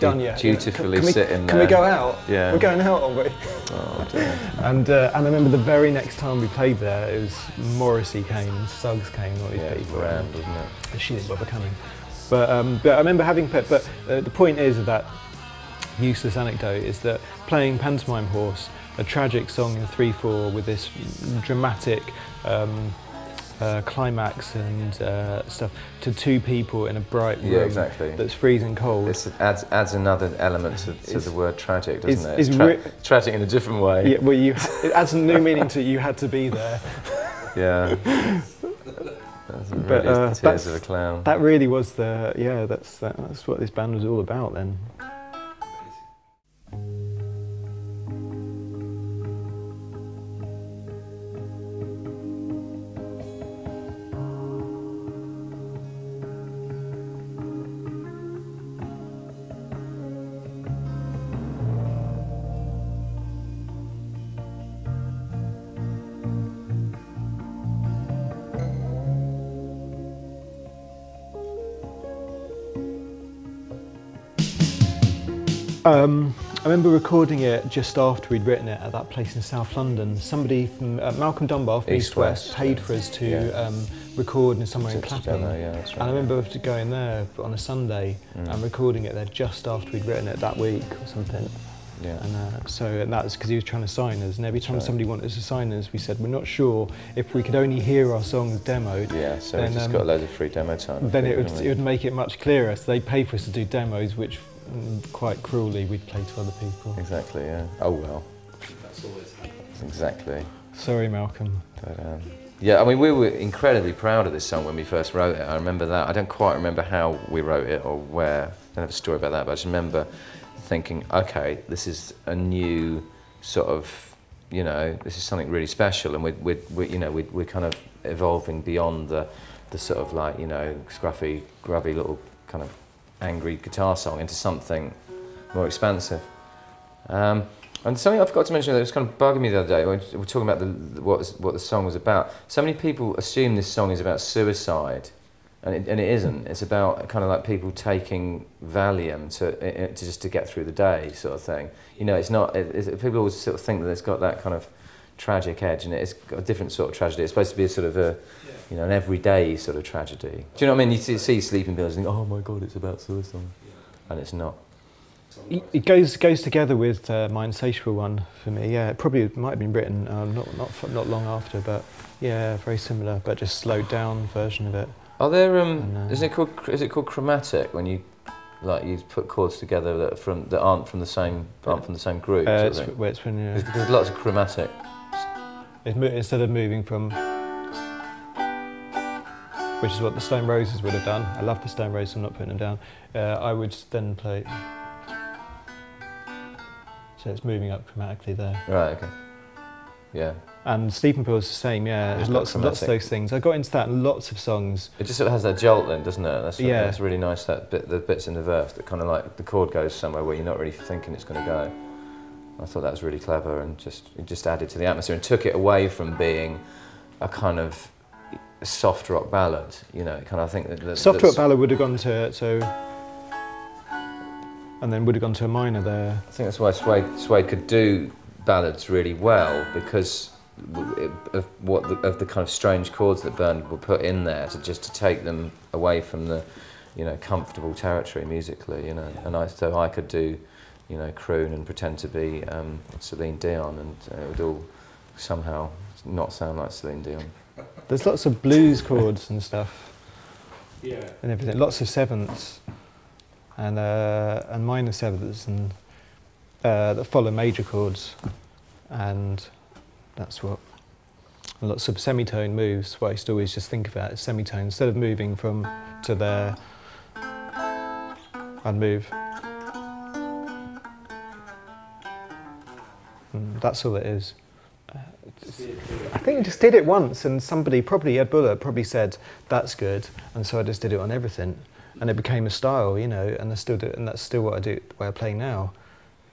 Done yet? dutifully can sitting Can we go out? Yeah. We're going out, aren't we? Oh, [LAUGHS] dear. And uh, and I remember the very next time we played there, it was Morrissey came and Suggs came, all these yeah, people. grand, wasn't it? And she didn't bother coming. But um, but I remember having played. But uh, the point is of that useless anecdote is that playing pantomime horse, a tragic song in three four with this dramatic. Um, uh, climax and uh, stuff to two people in a bright room Yeah, exactly. that's freezing cold. It adds, adds another element to, to the word tragic, doesn't it? It's, it's tra- tragic in a different way. yeah, well, you it adds a new meaning to you had to be there. Yeah. [LAUGHS] But, Really, uh, Tears of a Clown. That really was the yeah. That's that, that's what this band was all about then. Um, I remember recording it just after we'd written it at that place in South London. Somebody from uh, Malcolm Dunbar from East, East West, West, paid for us to Yeah. um, record in somewhere in Clapham. yeah, right. And I remember going there on a Sunday Mm. and recording it there just after we'd written it that week or something. Yeah. And uh, so and that was because he was trying to sign us. And every time right. somebody wanted us to sign us, we said we're not sure if we could only hear our songs demoed. Yeah, so then, we just um, got loads of free demo time. Then it would, it would make it much clearer. So they paid for us to do demos, which quite cruelly we'd play to other people. Exactly, yeah. Oh well, That's always happens. exactly. Sorry, Malcolm. But um, yeah, I mean, we were incredibly proud of this song when we first wrote it. I remember that. I don't quite remember how we wrote it or where. I don't have a story about that, but I just remember thinking, okay, this is a new sort of, you know, this is something really special, and we're, we're, we you know, we're, we're kind of evolving beyond the, the sort of like, you know, scruffy, grubby little kind of angry guitar song into something more expansive. Um, and something I forgot to mention that was kind of bugging me the other day we were talking about the, what, was- what the song was about. So many people assume this song is about suicide, and it, and it isn't. It's about kind of like people taking Valium to, to just to get through the day, sort of thing. You know, it's not. It, it's, people always sort of think that it's got that kind of tragic edge, and it's got a different sort of tragedy. It's supposed to be a sort of a, you know, an everyday sort of tragedy. Do you know what I mean? You see, see Sleeping Pills and think, oh my god, it's about suicide, and it's not. It it goes goes together with uh, my insatiable one for me. Yeah, it probably might have been written um, not not f- not long after, but yeah, very similar, but just slowed down version of it. Are there um? And, uh, is it called is it called chromatic when you like you put chords together that are from that aren't from the same aren't from the same group? Uh, it's, of thing? where it's when There's, uh, there's lots of chromatic. It's instead of moving from, which is what the Stone Roses would have done. I love the Stone Roses. I'm not putting them down. Uh, I would then play. So it's moving up chromatically there. Right. Okay. Yeah. And Sleeping Pills the same. Yeah, There's there's got lots lots of those things. I got into that in lots of songs. It just sort of has that jolt then, doesn't it? That's Yeah. That's really nice. That bit, the bits in the verse that kind of like the chord goes somewhere where you're not really thinking it's going to go. I thought that was really clever and just it just added to the atmosphere and took it away from being a kind of soft rock ballad. You know, kind of I think that, that Soft rock ballad would have gone to so, and then would have gone to a minor there. I think that's why Suede, Suede could do ballads really well because of what the, of the kind of strange chords that Byrne would put in there to just to take them away from the you know comfortable territory musically you know and I so I could do you know croon and pretend to be um, Celine Dion and uh, it would all somehow not sound like Celine Dion There's lots of blues chords and stuff Yeah. and everything. Lots of sevenths and uh, and minor sevenths and uh, that follow major chords, and that's what. and Lots of semitone moves. What I used to always just think about is semitone. Instead of moving from to there, I'd move. And that's all it is. I think I just did it once, and somebody, probably Ed Buller, probably said that's good, and so I just did it on everything, and it became a style, you know, and I still do, and that's still what I do, the way I play now,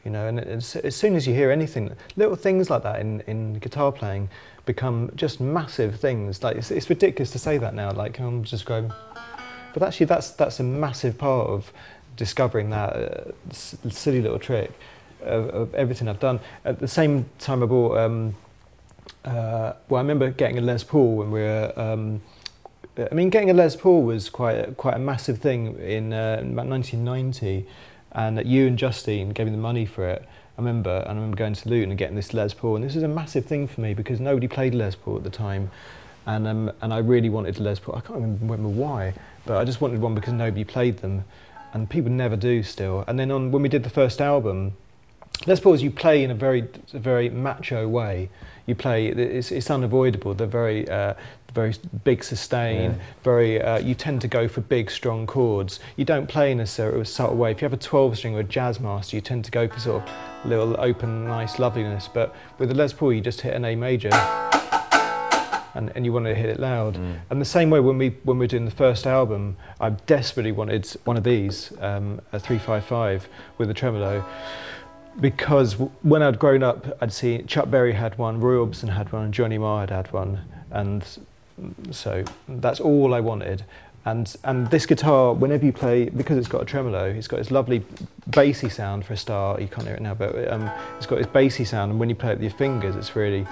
you know. And as soon as you hear anything, little things like that in, in guitar playing become just massive things. Like it's, it's ridiculous to say that now. Like I'm just going, but actually that's that's a massive part of discovering that uh, silly little trick of, of everything I've done. At the same time, I bought. Um, uh, well, I remember getting a Les Paul when we were. Um, I mean, getting a Les Paul was quite a, quite a massive thing in, uh, in about 1990, and you and Justine gave me the money for it. I remember, and I remember going to Luton and getting this Les Paul, and this was a massive thing for me because nobody played Les Paul at the time, and um, and I really wanted a Les Paul. I can't remember, remember why, but I just wanted one because nobody played them, and people never do still. And then on when we did the first album, Les Pauls you play in a very, a very macho way. You play, it's, it's unavoidable. They're very, uh, very big sustain. Yeah. Very, uh, you tend to go for big, strong chords. You don't play in a sort of subtle way. If you have a 12 string or a Jazzmaster, you tend to go for sort of little open, nice loveliness. But with the Les Paul, you just hit an A major. And, and you want to hit it loud. Mm. And the same way when we when we were doing the first album, I desperately wanted one of these, um, a 355 with a tremolo, because when I'd grown up, I'd seen Chuck Berry had one, Roy Orbison had one, and Johnny Marr had had one, and so that's all I wanted. And and this guitar, whenever you play, because it's got a tremolo, it's got this lovely bassy sound for a start. You can't hear it now, but um, it's got this bassy sound, and when you play it with your fingers, it's really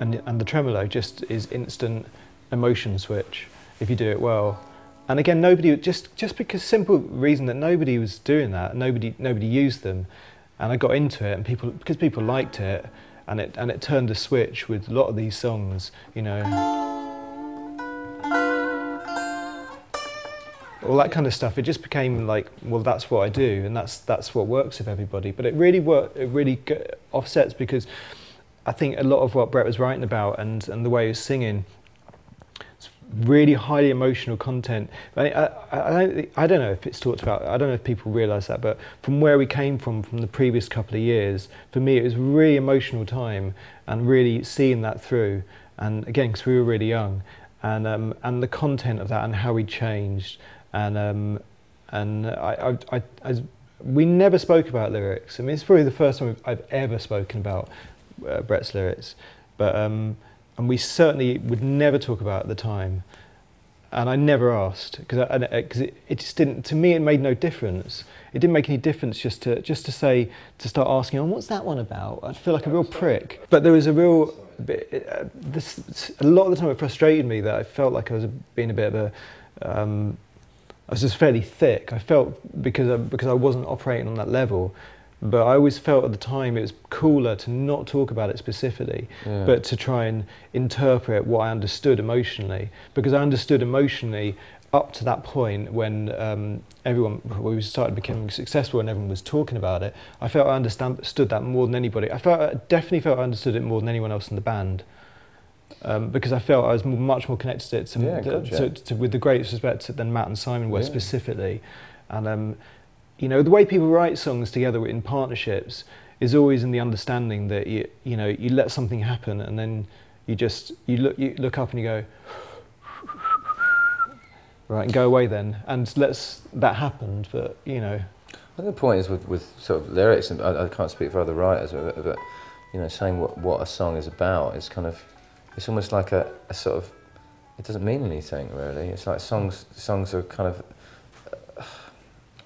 and and the tremolo just is instant emotion switch if you do it well. And again, nobody just just because simple reason that nobody was doing that, nobody nobody used them, and I got into it, and people because people liked it, and it and it turned a switch with a lot of these songs, you know. All that kind of stuff. It just became like, well, that's what I do, and that's that's what works with everybody. But it really work. It really offsets because I think a lot of what Brett was writing about and, and the way he was singing, really highly emotional content. I, I, I, don't, I don't know if it's talked about, I don't know if people realise that, but from where we came from, from the previous couple of years, for me it was really emotional time and really seeing that through. And again, because we were really young, and, um, and the content of that and how we changed. And, um, and I, I, I, I, we never spoke about lyrics. I mean, it's probably the first time I've ever spoken about uh, Brett's lyrics, but um, and we certainly would never talk about at the time, and I never asked because because it, it just didn't. To me, it made no difference. It didn't make any difference just to just to say to start asking, "Oh, what's that one about?" I'd feel like a real prick. But there was a real. uh, This, a lot of the time, it frustrated me that I felt like I was being a bit of a. Um, I was just fairly thick. I felt because I, because I wasn't operating on that level, but I always felt at the time it was cooler to not talk about it specifically, Yeah. but to try and interpret what I understood emotionally. Because I understood emotionally up to that point when um, everyone when we started becoming successful and everyone was talking about it. I felt I understood that more than anybody. I felt I definitely felt I understood it more than anyone else in the band. Um, because I felt I was much more connected to it to, Yeah, gotcha. to, to, with the greatest respect than Matt and Simon were Yeah. specifically. And um, you know, the way people write songs together in partnerships is always in the understanding that you you know you let something happen and then you just you look you look up and you go right and go away then and let's that happened but you know I think the point is with, with sort of lyrics, and I, I can't speak for other writers, but, but you know, saying what, what a song is about is kind of, it's almost like a, a sort of, it doesn't mean anything really. It's like songs songs are kind of,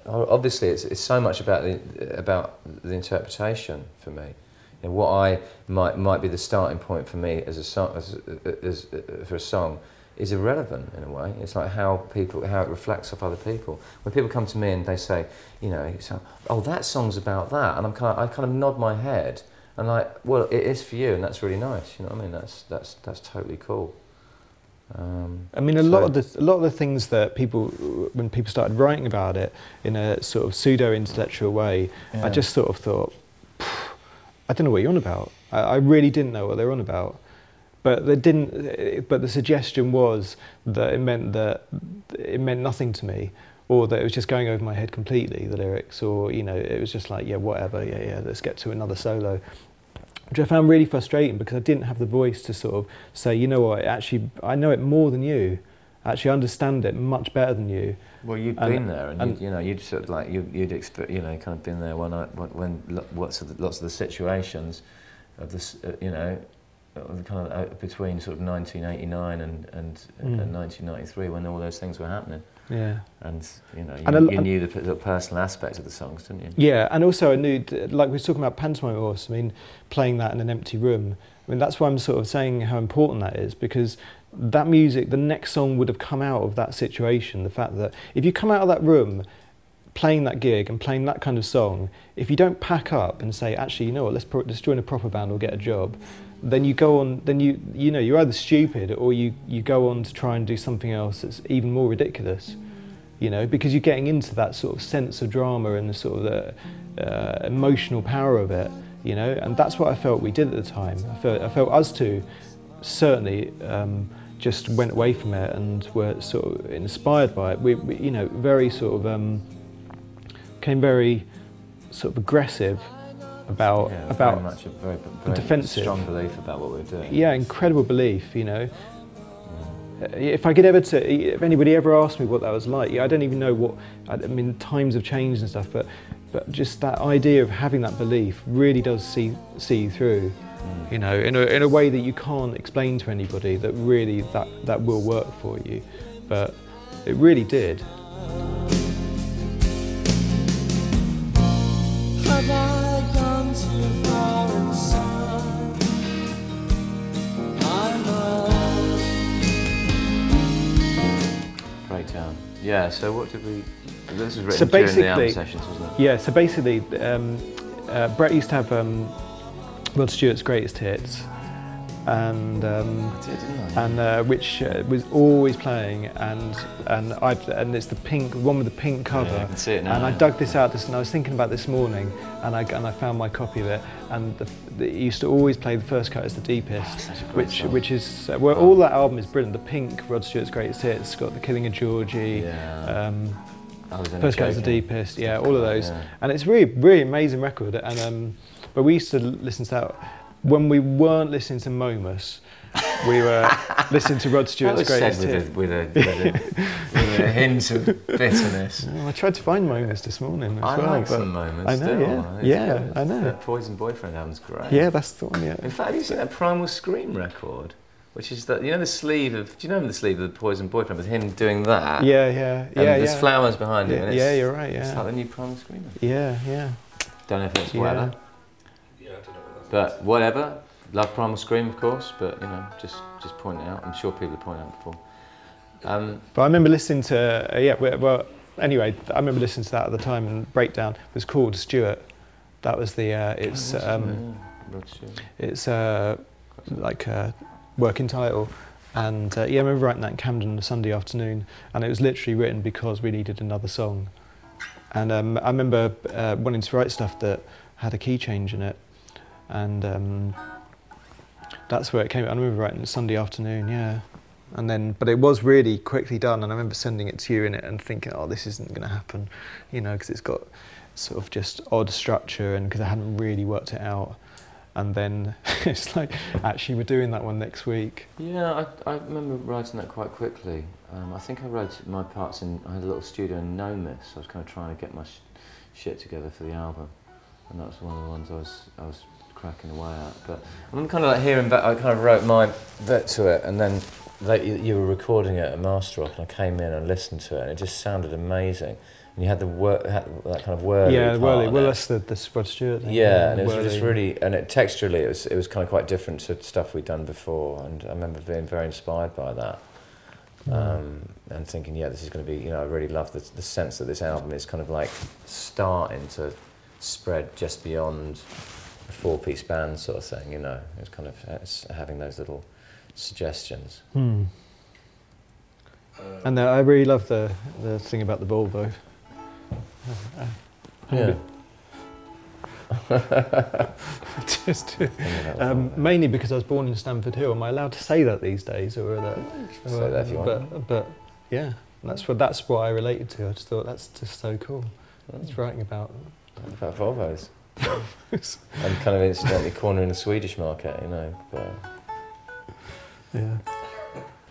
obviously it's, it's so much about the about the interpretation for me. You know, what I might might be the starting point for me as a song as, as, as for a song is irrelevant in a way. It's like how people how it reflects off other people. When people come to me and they say, you know, oh that song's about that, and I'm kind of, I kind of nod my head and like, well, it is for you, and that's really nice. You know what I mean? That's that's that's totally cool. Um, I mean, a lot of the a lot of the things that people, when people started writing about it in a sort of pseudo intellectual way, I just sort of thought, I don't know what you're on about. I, I really didn't know what they were on about. But they didn't. But the suggestion was that it meant that it meant nothing to me, or that it was just going over my head completely. The lyrics, or you know, it was just like, yeah, whatever, yeah, yeah, let's get to another solo which I found really frustrating because I didn't have the voice to sort of say, you know what, actually, I know it more than you. I actually understand it much better than you. Well, you'd And- been there, and, and- you know, you'd sort of like you, you'd exp- you know, kind of been there when I when, when lots of the, lots of the situations of this, uh, you know, kind of uh, between sort of 1989 and and, Mm. and 1993 when all those things were happening, Yeah. and you know, you, And a you knew the, the personal aspects of the songs, didn't you? Yeah, and also I knew, like we were talking about pantomime horse, I mean, playing that in an empty room. I mean, that's why I'm sort of saying how important that is because that music, the next song would have come out of that situation. The fact that if you come out of that room playing that gig and playing that kind of song, if you don't pack up and say, actually, you know what, let's, pro- let's join a proper band or get a job, then you go on, then you, you know, you're either stupid or you, you go on to try and do something else that's even more ridiculous, you know, because you're getting into that sort of sense of drama and the sort of the, uh, emotional power of it, you know, and that's what I felt we did at the time. I felt, I felt us two certainly um, just went away from it and were sort of inspired by it. We, we you know, very sort of um, became very sort of aggressive about Yeah, about very much a very, very defensive. strong belief about what we're doing. yeah, incredible belief, you know. Uh, If I could ever, to, if anybody ever asked me what that was like, yeah, I don't even know what. I mean, times have changed and stuff, but but just that idea of having that belief really does see see you through, you know, in a in a way that you can't explain to anybody. That really that that will work for you, but it really did. Yeah. So what did we? This was written So during the album sessions, wasn't it? Yeah, so basically, um, uh, Brett used to have um, Rod Stewart's greatest hits, and um, did, didn't I? and uh, which uh, was always playing, and and I and it's the pink one with the pink cover. Yeah, I can see it now, And I dug this out, this, and I was thinking about this morning, and I and I found my copy of it, and the, the, he used to always play the first cut as the deepest, great which song. which is uh, well, all that album is brilliant. The pink Rod Stewart's greatest hits, it's got the Killing of Georgie. Yeah. Um, I was only First Cut is the deepest, yeah, all of those, Yeah. and it's really, really amazing record. And um, but we used to listen to that when we weren't listening to Momus. We were [LAUGHS] listening to Rod That Stewart's was said greatest with a, with, a, with, a, with a [LAUGHS] hint of bitterness. Oh, I tried to find Momus this morning as I well. like some moments. I know, still. yeah. It's Yeah, good. I know. That Poison Boyfriend album's great. Yeah, that's the one. Yeah. In fact, have you seen that Primal Scream record? Which is that you know the sleeve of do you know the sleeve of the Poison Boyfriend with him doing that? Yeah, yeah, And yeah, there's yeah. flowers behind him. Yeah, yeah, you're right. Yeah, It's like the new Primal Scream. record. yeah, yeah. Don't know if it's Yeah. whatever, but whatever. Love Primal Scream, of course, but you know, just just point it out. I'm sure people have pointed out before. Um, But I remember listening to uh, yeah. Well, anyway, I remember listening to that at the time, and Breakdown was called Stuart. That was the. Uh, it's oh, um, Rod Stewart. It's uh, like a working title. And uh, yeah, I remember writing that in Camden on a Sunday afternoon, and it was literally written because we needed another song. And um, I remember uh, wanting to write stuff that had a key change in it, and um, that's where it came. I remember writing it Sunday afternoon, yeah. And then, but it was really quickly done, and I remember sending it to you in it and thinking, oh, this isn't going to happen, you know, because it's got sort of just odd structure, and because I hadn't really worked it out. And then [LAUGHS] it's like, actually, we're doing that one next week. Yeah, I, I remember writing that quite quickly. Um, I think I wrote my parts in. I had a little studio in Nomis. I was kind of trying to get my sh- shit together for the album, and that was one of the ones I was I was cracking away at. But I'm kind of like hearing back. I kind of wrote my bit to it, and then they, you, you were recording it at Master Rock, and I came in and listened to it, and it just sounded amazing. And you had the wor- had that kind of whirly yeah, well, well, that's the, the Rod Stewart thing. Yeah, and it was just really, and it, texturally, it was it was kind of quite different to stuff we'd done before, and I remember being very inspired by that, um, and thinking, yeah, this is going to be, you know, I really love the the sense that this album is kind of like starting to spread just beyond a four-piece band sort of thing, you know, it's kind of it's having those little suggestions. Hmm. Um, And uh, I really love the the thing about the Volvo. Uh, Yeah. [LAUGHS] Just Thinking about the um, mainly because I was born in Stamford Hill. Am I allowed to say that these days, or that? Say that if you want. But but yeah, that's what that's what I related to. I just thought that's just so cool. It's writing about. about Volvos. And kind of incidentally cornering the Swedish market, you know. But Yeah.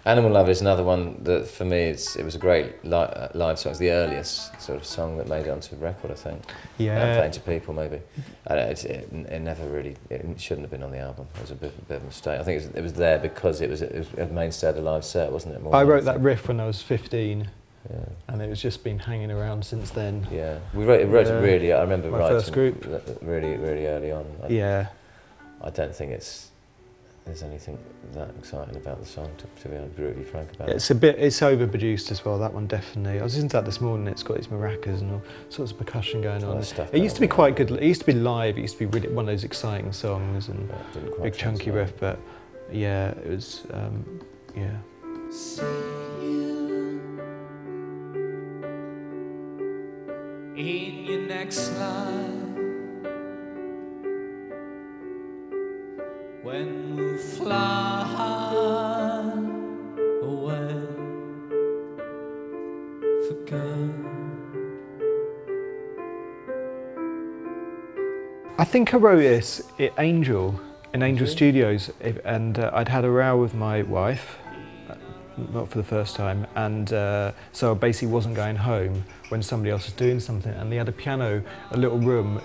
Animal Love is another one that for me it's, it was a great li- uh, live song. It's the earliest sort of song that made it onto record, I think. Uh, Yeah. playing to people maybe. I don't, it, it, it never really, it shouldn't have been on the album. It was a bit, bit of a mistake. I think it was, it was there because it was, it was a mainstay of the live set, wasn't it? More I wrote that riff when I was 15, Yeah. and it was just been hanging around since then. Yeah, we wrote, wrote Yeah. it really. I remember My writing first group. really, really early on. I, Yeah. I don't think it's there's anything that exciting about the song. To, to be brutally frank about It's a bit. It's overproduced as well. That one definitely. I was listening to that this morning. It's got these maracas and all sorts of percussion going. All on. stuff It used to be quite good. It used to be live. It used to be really one of those exciting songs and on, but it didn't quite big chunky riff. But yeah, it was. Um, yeah. in your next life. when we fly away for good. I think I wrote this Angel in Angel Studios, and uh, I'd had a row with my wife not for the first time, and uh, so I basically wasn't going home when somebody else was doing something, and they had a piano, a little room.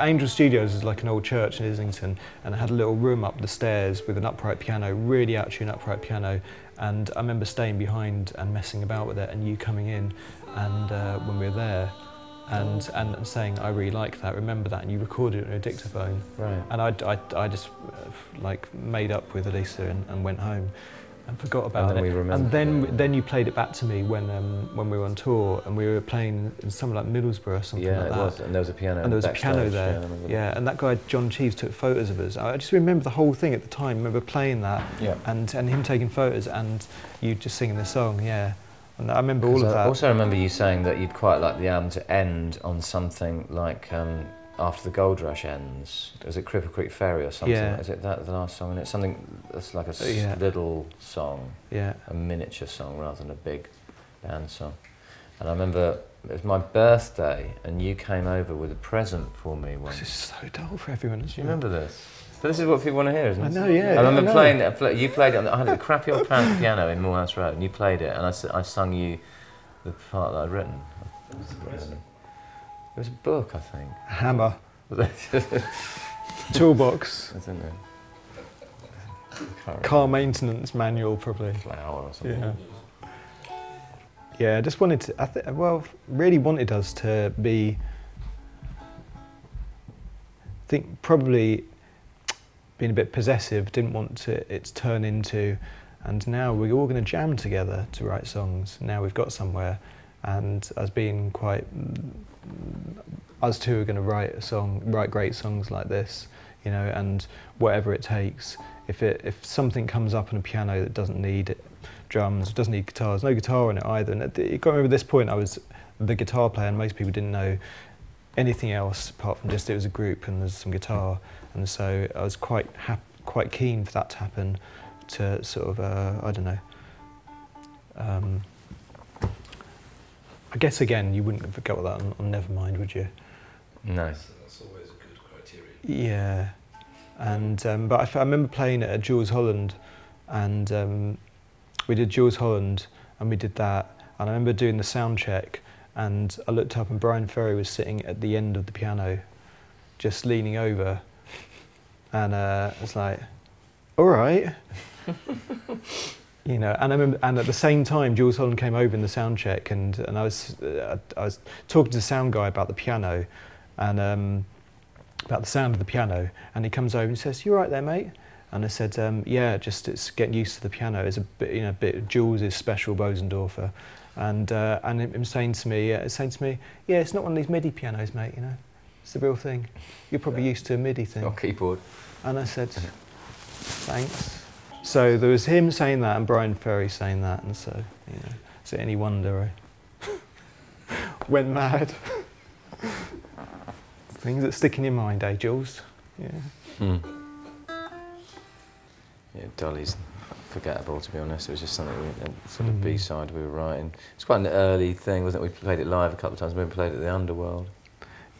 Angel Studios is like an old church in Islington, and it had a little room up the stairs with an upright piano, really out tune upright piano, and I remember staying behind and messing about with it, and you coming in, and uh, when we were there. And, and saying I really like that, remember that, and you recorded it on a dictaphone. Right. And I, I, I just uh, like made up with Elisa and, and went home and forgot about then it. we and then it. then you played it back to me when um, when we were on tour and we were playing in somewhere like Middlesbrough or something Yeah, like it that. was, and there was a piano. And there was a piano there. Yeah, Yeah, and that guy John Cheeves took photos of us. I just remember the whole thing at the time. I remember playing that Yeah. and and him taking photos and you just singing the song. Yeah, and I remember all of I that. I also remember you saying that you'd quite like the album to end on something like um, after the gold rush ends. Was it Cripple Creek Ferry or something? Yeah. Is it that the last song? And it's something that's like a s- Yeah. little song, yeah. a miniature song rather than a big band song. And I remember it was my birthday, and you came over with a present for me once. This is so dull for everyone. Do you remember this? But this is what people want to hear, isn't it? I know, yeah. I remember I playing it. pla- You played it. On, I had a crappy old pan- piano in Moorhouse Road, and you played it, and I, I sung you the part that I'd written. What's the present? It was a book, I think. A hammer, [LAUGHS] toolbox. I can't remember. car maintenance manual, probably. flower or something. Yeah. Yeah, I just wanted to, I th- well, really wanted us to be, I think probably being a bit possessive, didn't want to, it to turn into, and now we're all going to jam together to write songs. Now we've got somewhere, and as being quite, us two are going to write a song, write great songs like this, you know, and whatever it takes. If it, if something comes up on a piano that doesn't need drums, doesn't need guitars, no guitar in it either. And at you got to remember this point I was the guitar player, and most people didn't know anything else apart from just it was a group and there's some guitar, and so I was quite quite keen for that to happen, to sort of uh, I don't know. Um, I guess again you wouldn't have got that on, on Nevermind, would you? No. That's, that's always a good criteria. Yeah, and um, but I, f- I remember playing it at Jools Holland, and um, we did Jools Holland, and we did that, and I remember doing the sound check, and I looked up, and Bryan Ferry was sitting at the end of the piano, just leaning over, and uh, I was like, "All right." [LAUGHS] You know, and I remember, and at the same time, Jools Holland came over in the sound check, and, and I was uh, I was talking to the sound guy about the piano, and um, about the sound of the piano, and he comes over and says, "You all right there, mate?" And I said, um, "Yeah, just it's getting used to the piano. It's a bit, you know, a bit Jools' special Bosendorfer." And uh, and him saying to me, uh, saying to me, "Yeah, it's not one of these MIDI pianos, mate. You know, it's the real thing. You're probably used to a MIDI thing." Or keyboard. And I said, [LAUGHS] "Thanks." So there was him saying that and Bryan Ferry saying that, and so you know, is it any wonder I [LAUGHS] went mad? [LAUGHS] Things that stick in your mind, eh, Jools? Yeah. Hmm. Yeah, Dolly's forgettable to be honest. It was just something we, a sort of Mhm. B side we were writing. It's quite an early thing, wasn't it? We played it live a couple of times. We played it at the Underworld.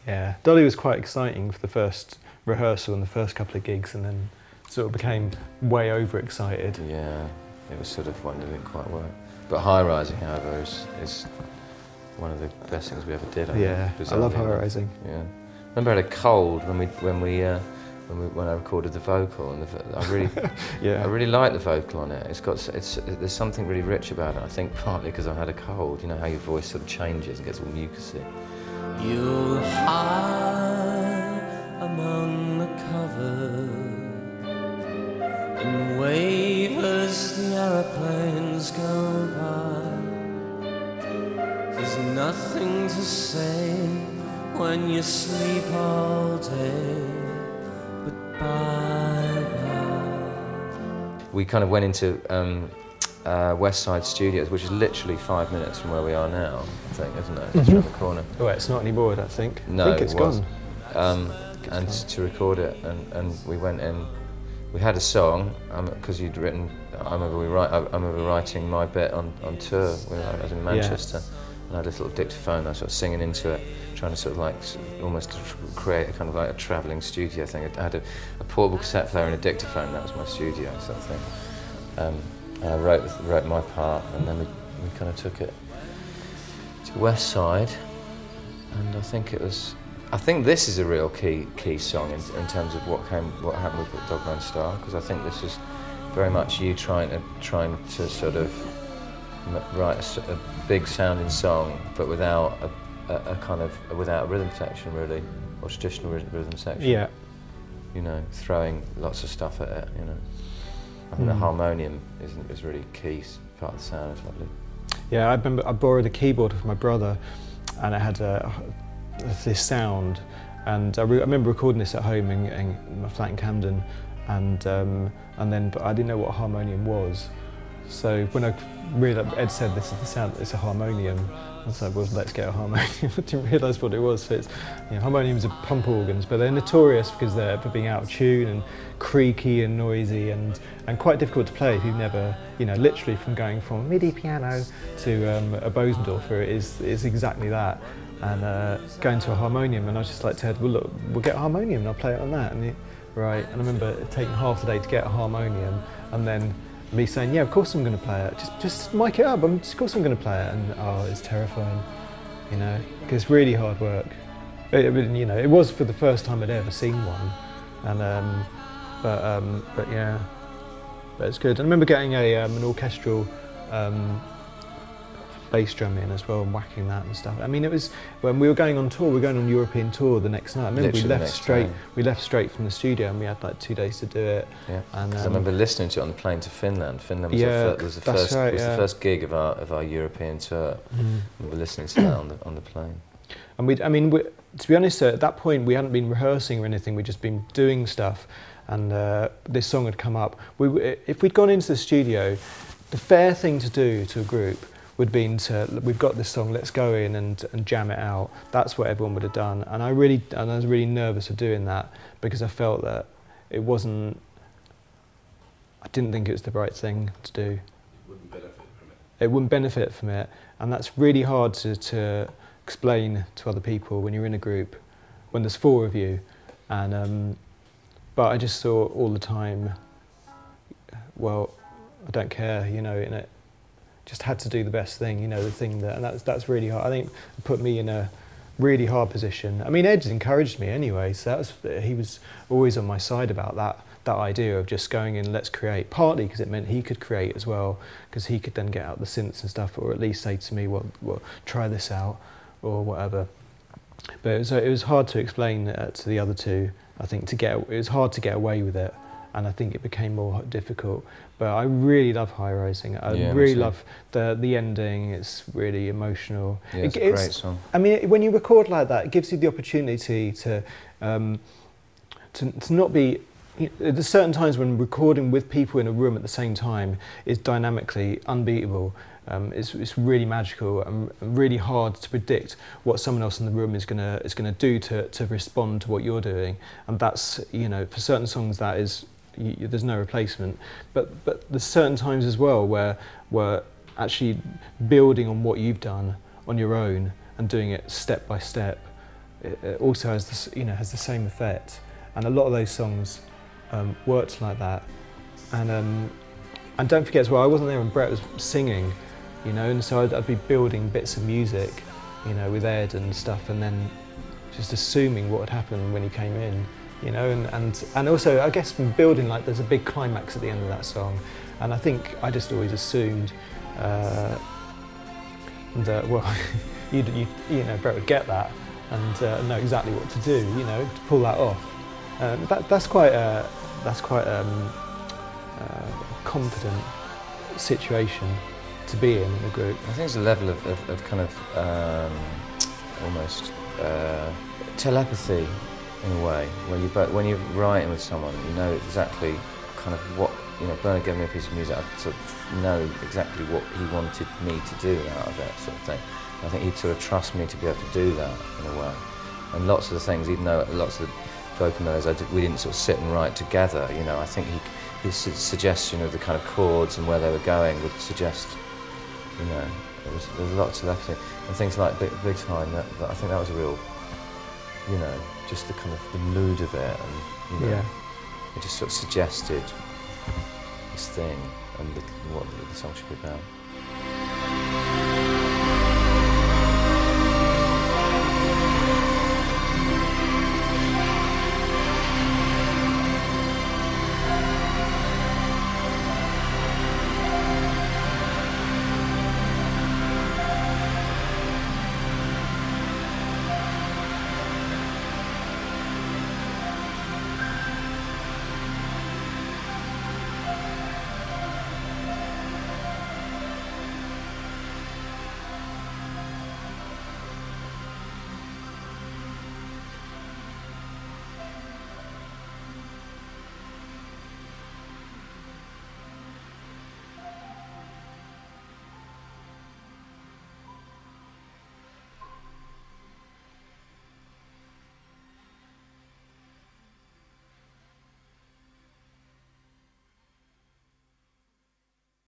Yeah, Dolly was quite exciting for the first rehearsal and the first couple of gigs, and then sort of became way overexcited. Yeah, it was sort of one that didn't quite work. But High Rising, however, is, is one of the best things we ever did. I think, Yeah, I love bizarrely High. Rising. Yeah, remember I had a cold when we when we. Uh, when, we, when I recorded the vocal, and the, I really, [LAUGHS] Yeah, I really like the vocal on it. It's got, s- it's, there's something really rich about it. I think partly because I had a cold. You know how your voice sort of changes and gets all mucusy. You'll hide among the cover and wave as the aeroplanes go by. There's nothing to say when you sleep all day, but bye bye. We kind of went into um, uh, West Side Studios, which is literally five minutes from where we are now. I think, isn't it? It's around the corner. Oh, it's not anymore, I think. No, I think it's it was. gone. um, and to record it, and, and we went in. We had a song because you'd written. I remember we write. I, I remember writing my bit on, on tour. We were, I was in Manchester, and I had this little dictaphone. I was sort of singing into it, trying to sort of like almost create a kind of like a travelling studio thing. I had a, a portable cassette player and a dictaphone. That was my studio sort of thing. Um, and I wrote wrote my part, and then we, we kind of took it to West Side, and I think it was. I think this is a real key key song in, in terms of what came what happened with Dog Man Star because I think this is very much you trying to trying to sort of write a big sounding song, but without a, a, a kind of without a rhythm section really, or traditional rhythm, rhythm section. Yeah. You know, throwing lots of stuff at it. You know, I think the Mm. harmonium is is really key part of the sound. It's lovely. Yeah, I remember I borrowed a keyboard from my brother, and it had a, this sound, and I, re- I remember recording this at home in, in my flat in Camden, and um, and then but I didn't know what a harmonium was, so when I realised Ed said this is the sound, it's a harmonium. I was like, well, let's get a harmonium. [LAUGHS] I didn't realise what it was. So it's, you know, harmoniums are pump organs, but they're notorious because they're for being out of tune and creaky and noisy and, and quite difficult to play if you've never, you know, literally from going from a MIDI piano to um, a Bosendorfer is, is exactly that. And uh, going to a harmonium, and I just like to well, look, we'll get a harmonium and I'll play it on that. And he, right, and I remember taking half the day to get a harmonium, and then me saying, yeah, of course I'm going to play it. Just, just mic it up. I'm, of course I'm going to play it. And oh, it's terrifying, you know, because it's really hard work. It, it- you know, it was for the first time I'd ever seen one, and um, but um, but yeah, but it's good. I remember getting a um, an orchestral um, bass drum in as well and whacking that and stuff. I mean, it was when we were going on tour. We were going on European tour the next night. I remember Literally we left straight. day. We left straight from the studio, and we had like two days to do it. Yeah. And um, I remember listening to it on the plane to Finland. Finland was, Yeah, the, was the first right, was yeah. the first gig of our of our European tour. mm. We were listening to that on the on the plane. And we, I mean, we, to be honest, at that point we hadn't been rehearsing or anything. We'd just been doing stuff, and uh, this song had come up. We, if we'd gone into the studio, the fair thing to do to a group would been to we've got this song, let's go in and, and jam it out. That's what everyone would have done. And I really, and I was really nervous of doing that because I felt that it wasn't. I didn't think it was the right thing to do It Wouldn't benefit from it. it wouldn't benefit from it. And that's really hard to, to explain to other people when you're in a group, when there's four of you. And um, but I just saw all the time, well, I don't care, you know, and it just had to do the best thing, you know, the thing that, and that's that's really hard. I think put me in a really hard position. I mean, Ed encouraged me anyway, so that was he was always on my side about that that idea of just going in, let's create. Partly because it meant he could create as well, because he could then get out the synths and stuff, or at least say to me, well, well try this out, or whatever. But it was, it was hard to explain uh, to the other two. I think to get it was hard to get away with it, and I think it became more difficult. But I really love High Rising. I Yeah, really love the the ending. It's really emotional. Yeah, it's It- a great song. I mean, when you record like that, it gives you the opportunity to um, to, to not be. You know, there's certain times when recording with people in a room at the same time is dynamically unbeatable. Um, it's, it's really magical and really hard to predict what someone else in the room is gonna is gonna do to, to respond to what you're doing. And that's you know for certain songs that is you, you- there's no replacement. But but there's certain times as well where where actually building on what you've done on your own and doing it step by step it, it also has this you know has the same effect. And a lot of those songs um, worked like that. And um, and don't forget as well, I wasn't there when Brett was singing, you know, and so I'd, I'd be building bits of music, you know, with Ed and stuff, and then just assuming what would happen when he came in, you know, and, and, and also I guess from building like there's a big climax at the end of that song, and I think I just always assumed uh, that well, [LAUGHS] you you you know Brett would get that and uh, know exactly what to do, you know, to pull that off. Um, that, that's quite a that's quite um, uh, confident situation to be in in a group. I think it's a level of, of, of kind of um, almost uh, telepathy in a way, where you when you're writing with someone, you know exactly kind of what you know. Bernard gave me a piece of music, I sort of know exactly what he wanted me to do out of that sort of thing. I think he'd sort of trust me to be able to do that in a way. And lots of the things, even though lots of the vocal melodies, did, we didn't sort of sit and write together. You know, I think he, his suggestion of the kind of chords and where they were going would suggest you know, There was, there was a lot of telepathy. And things like Big, Big Time, that, that, I think that was a real, you know, just the kind of the mood of it and, you know, Yeah. it just sort of suggested this thing and the, what the song should be about.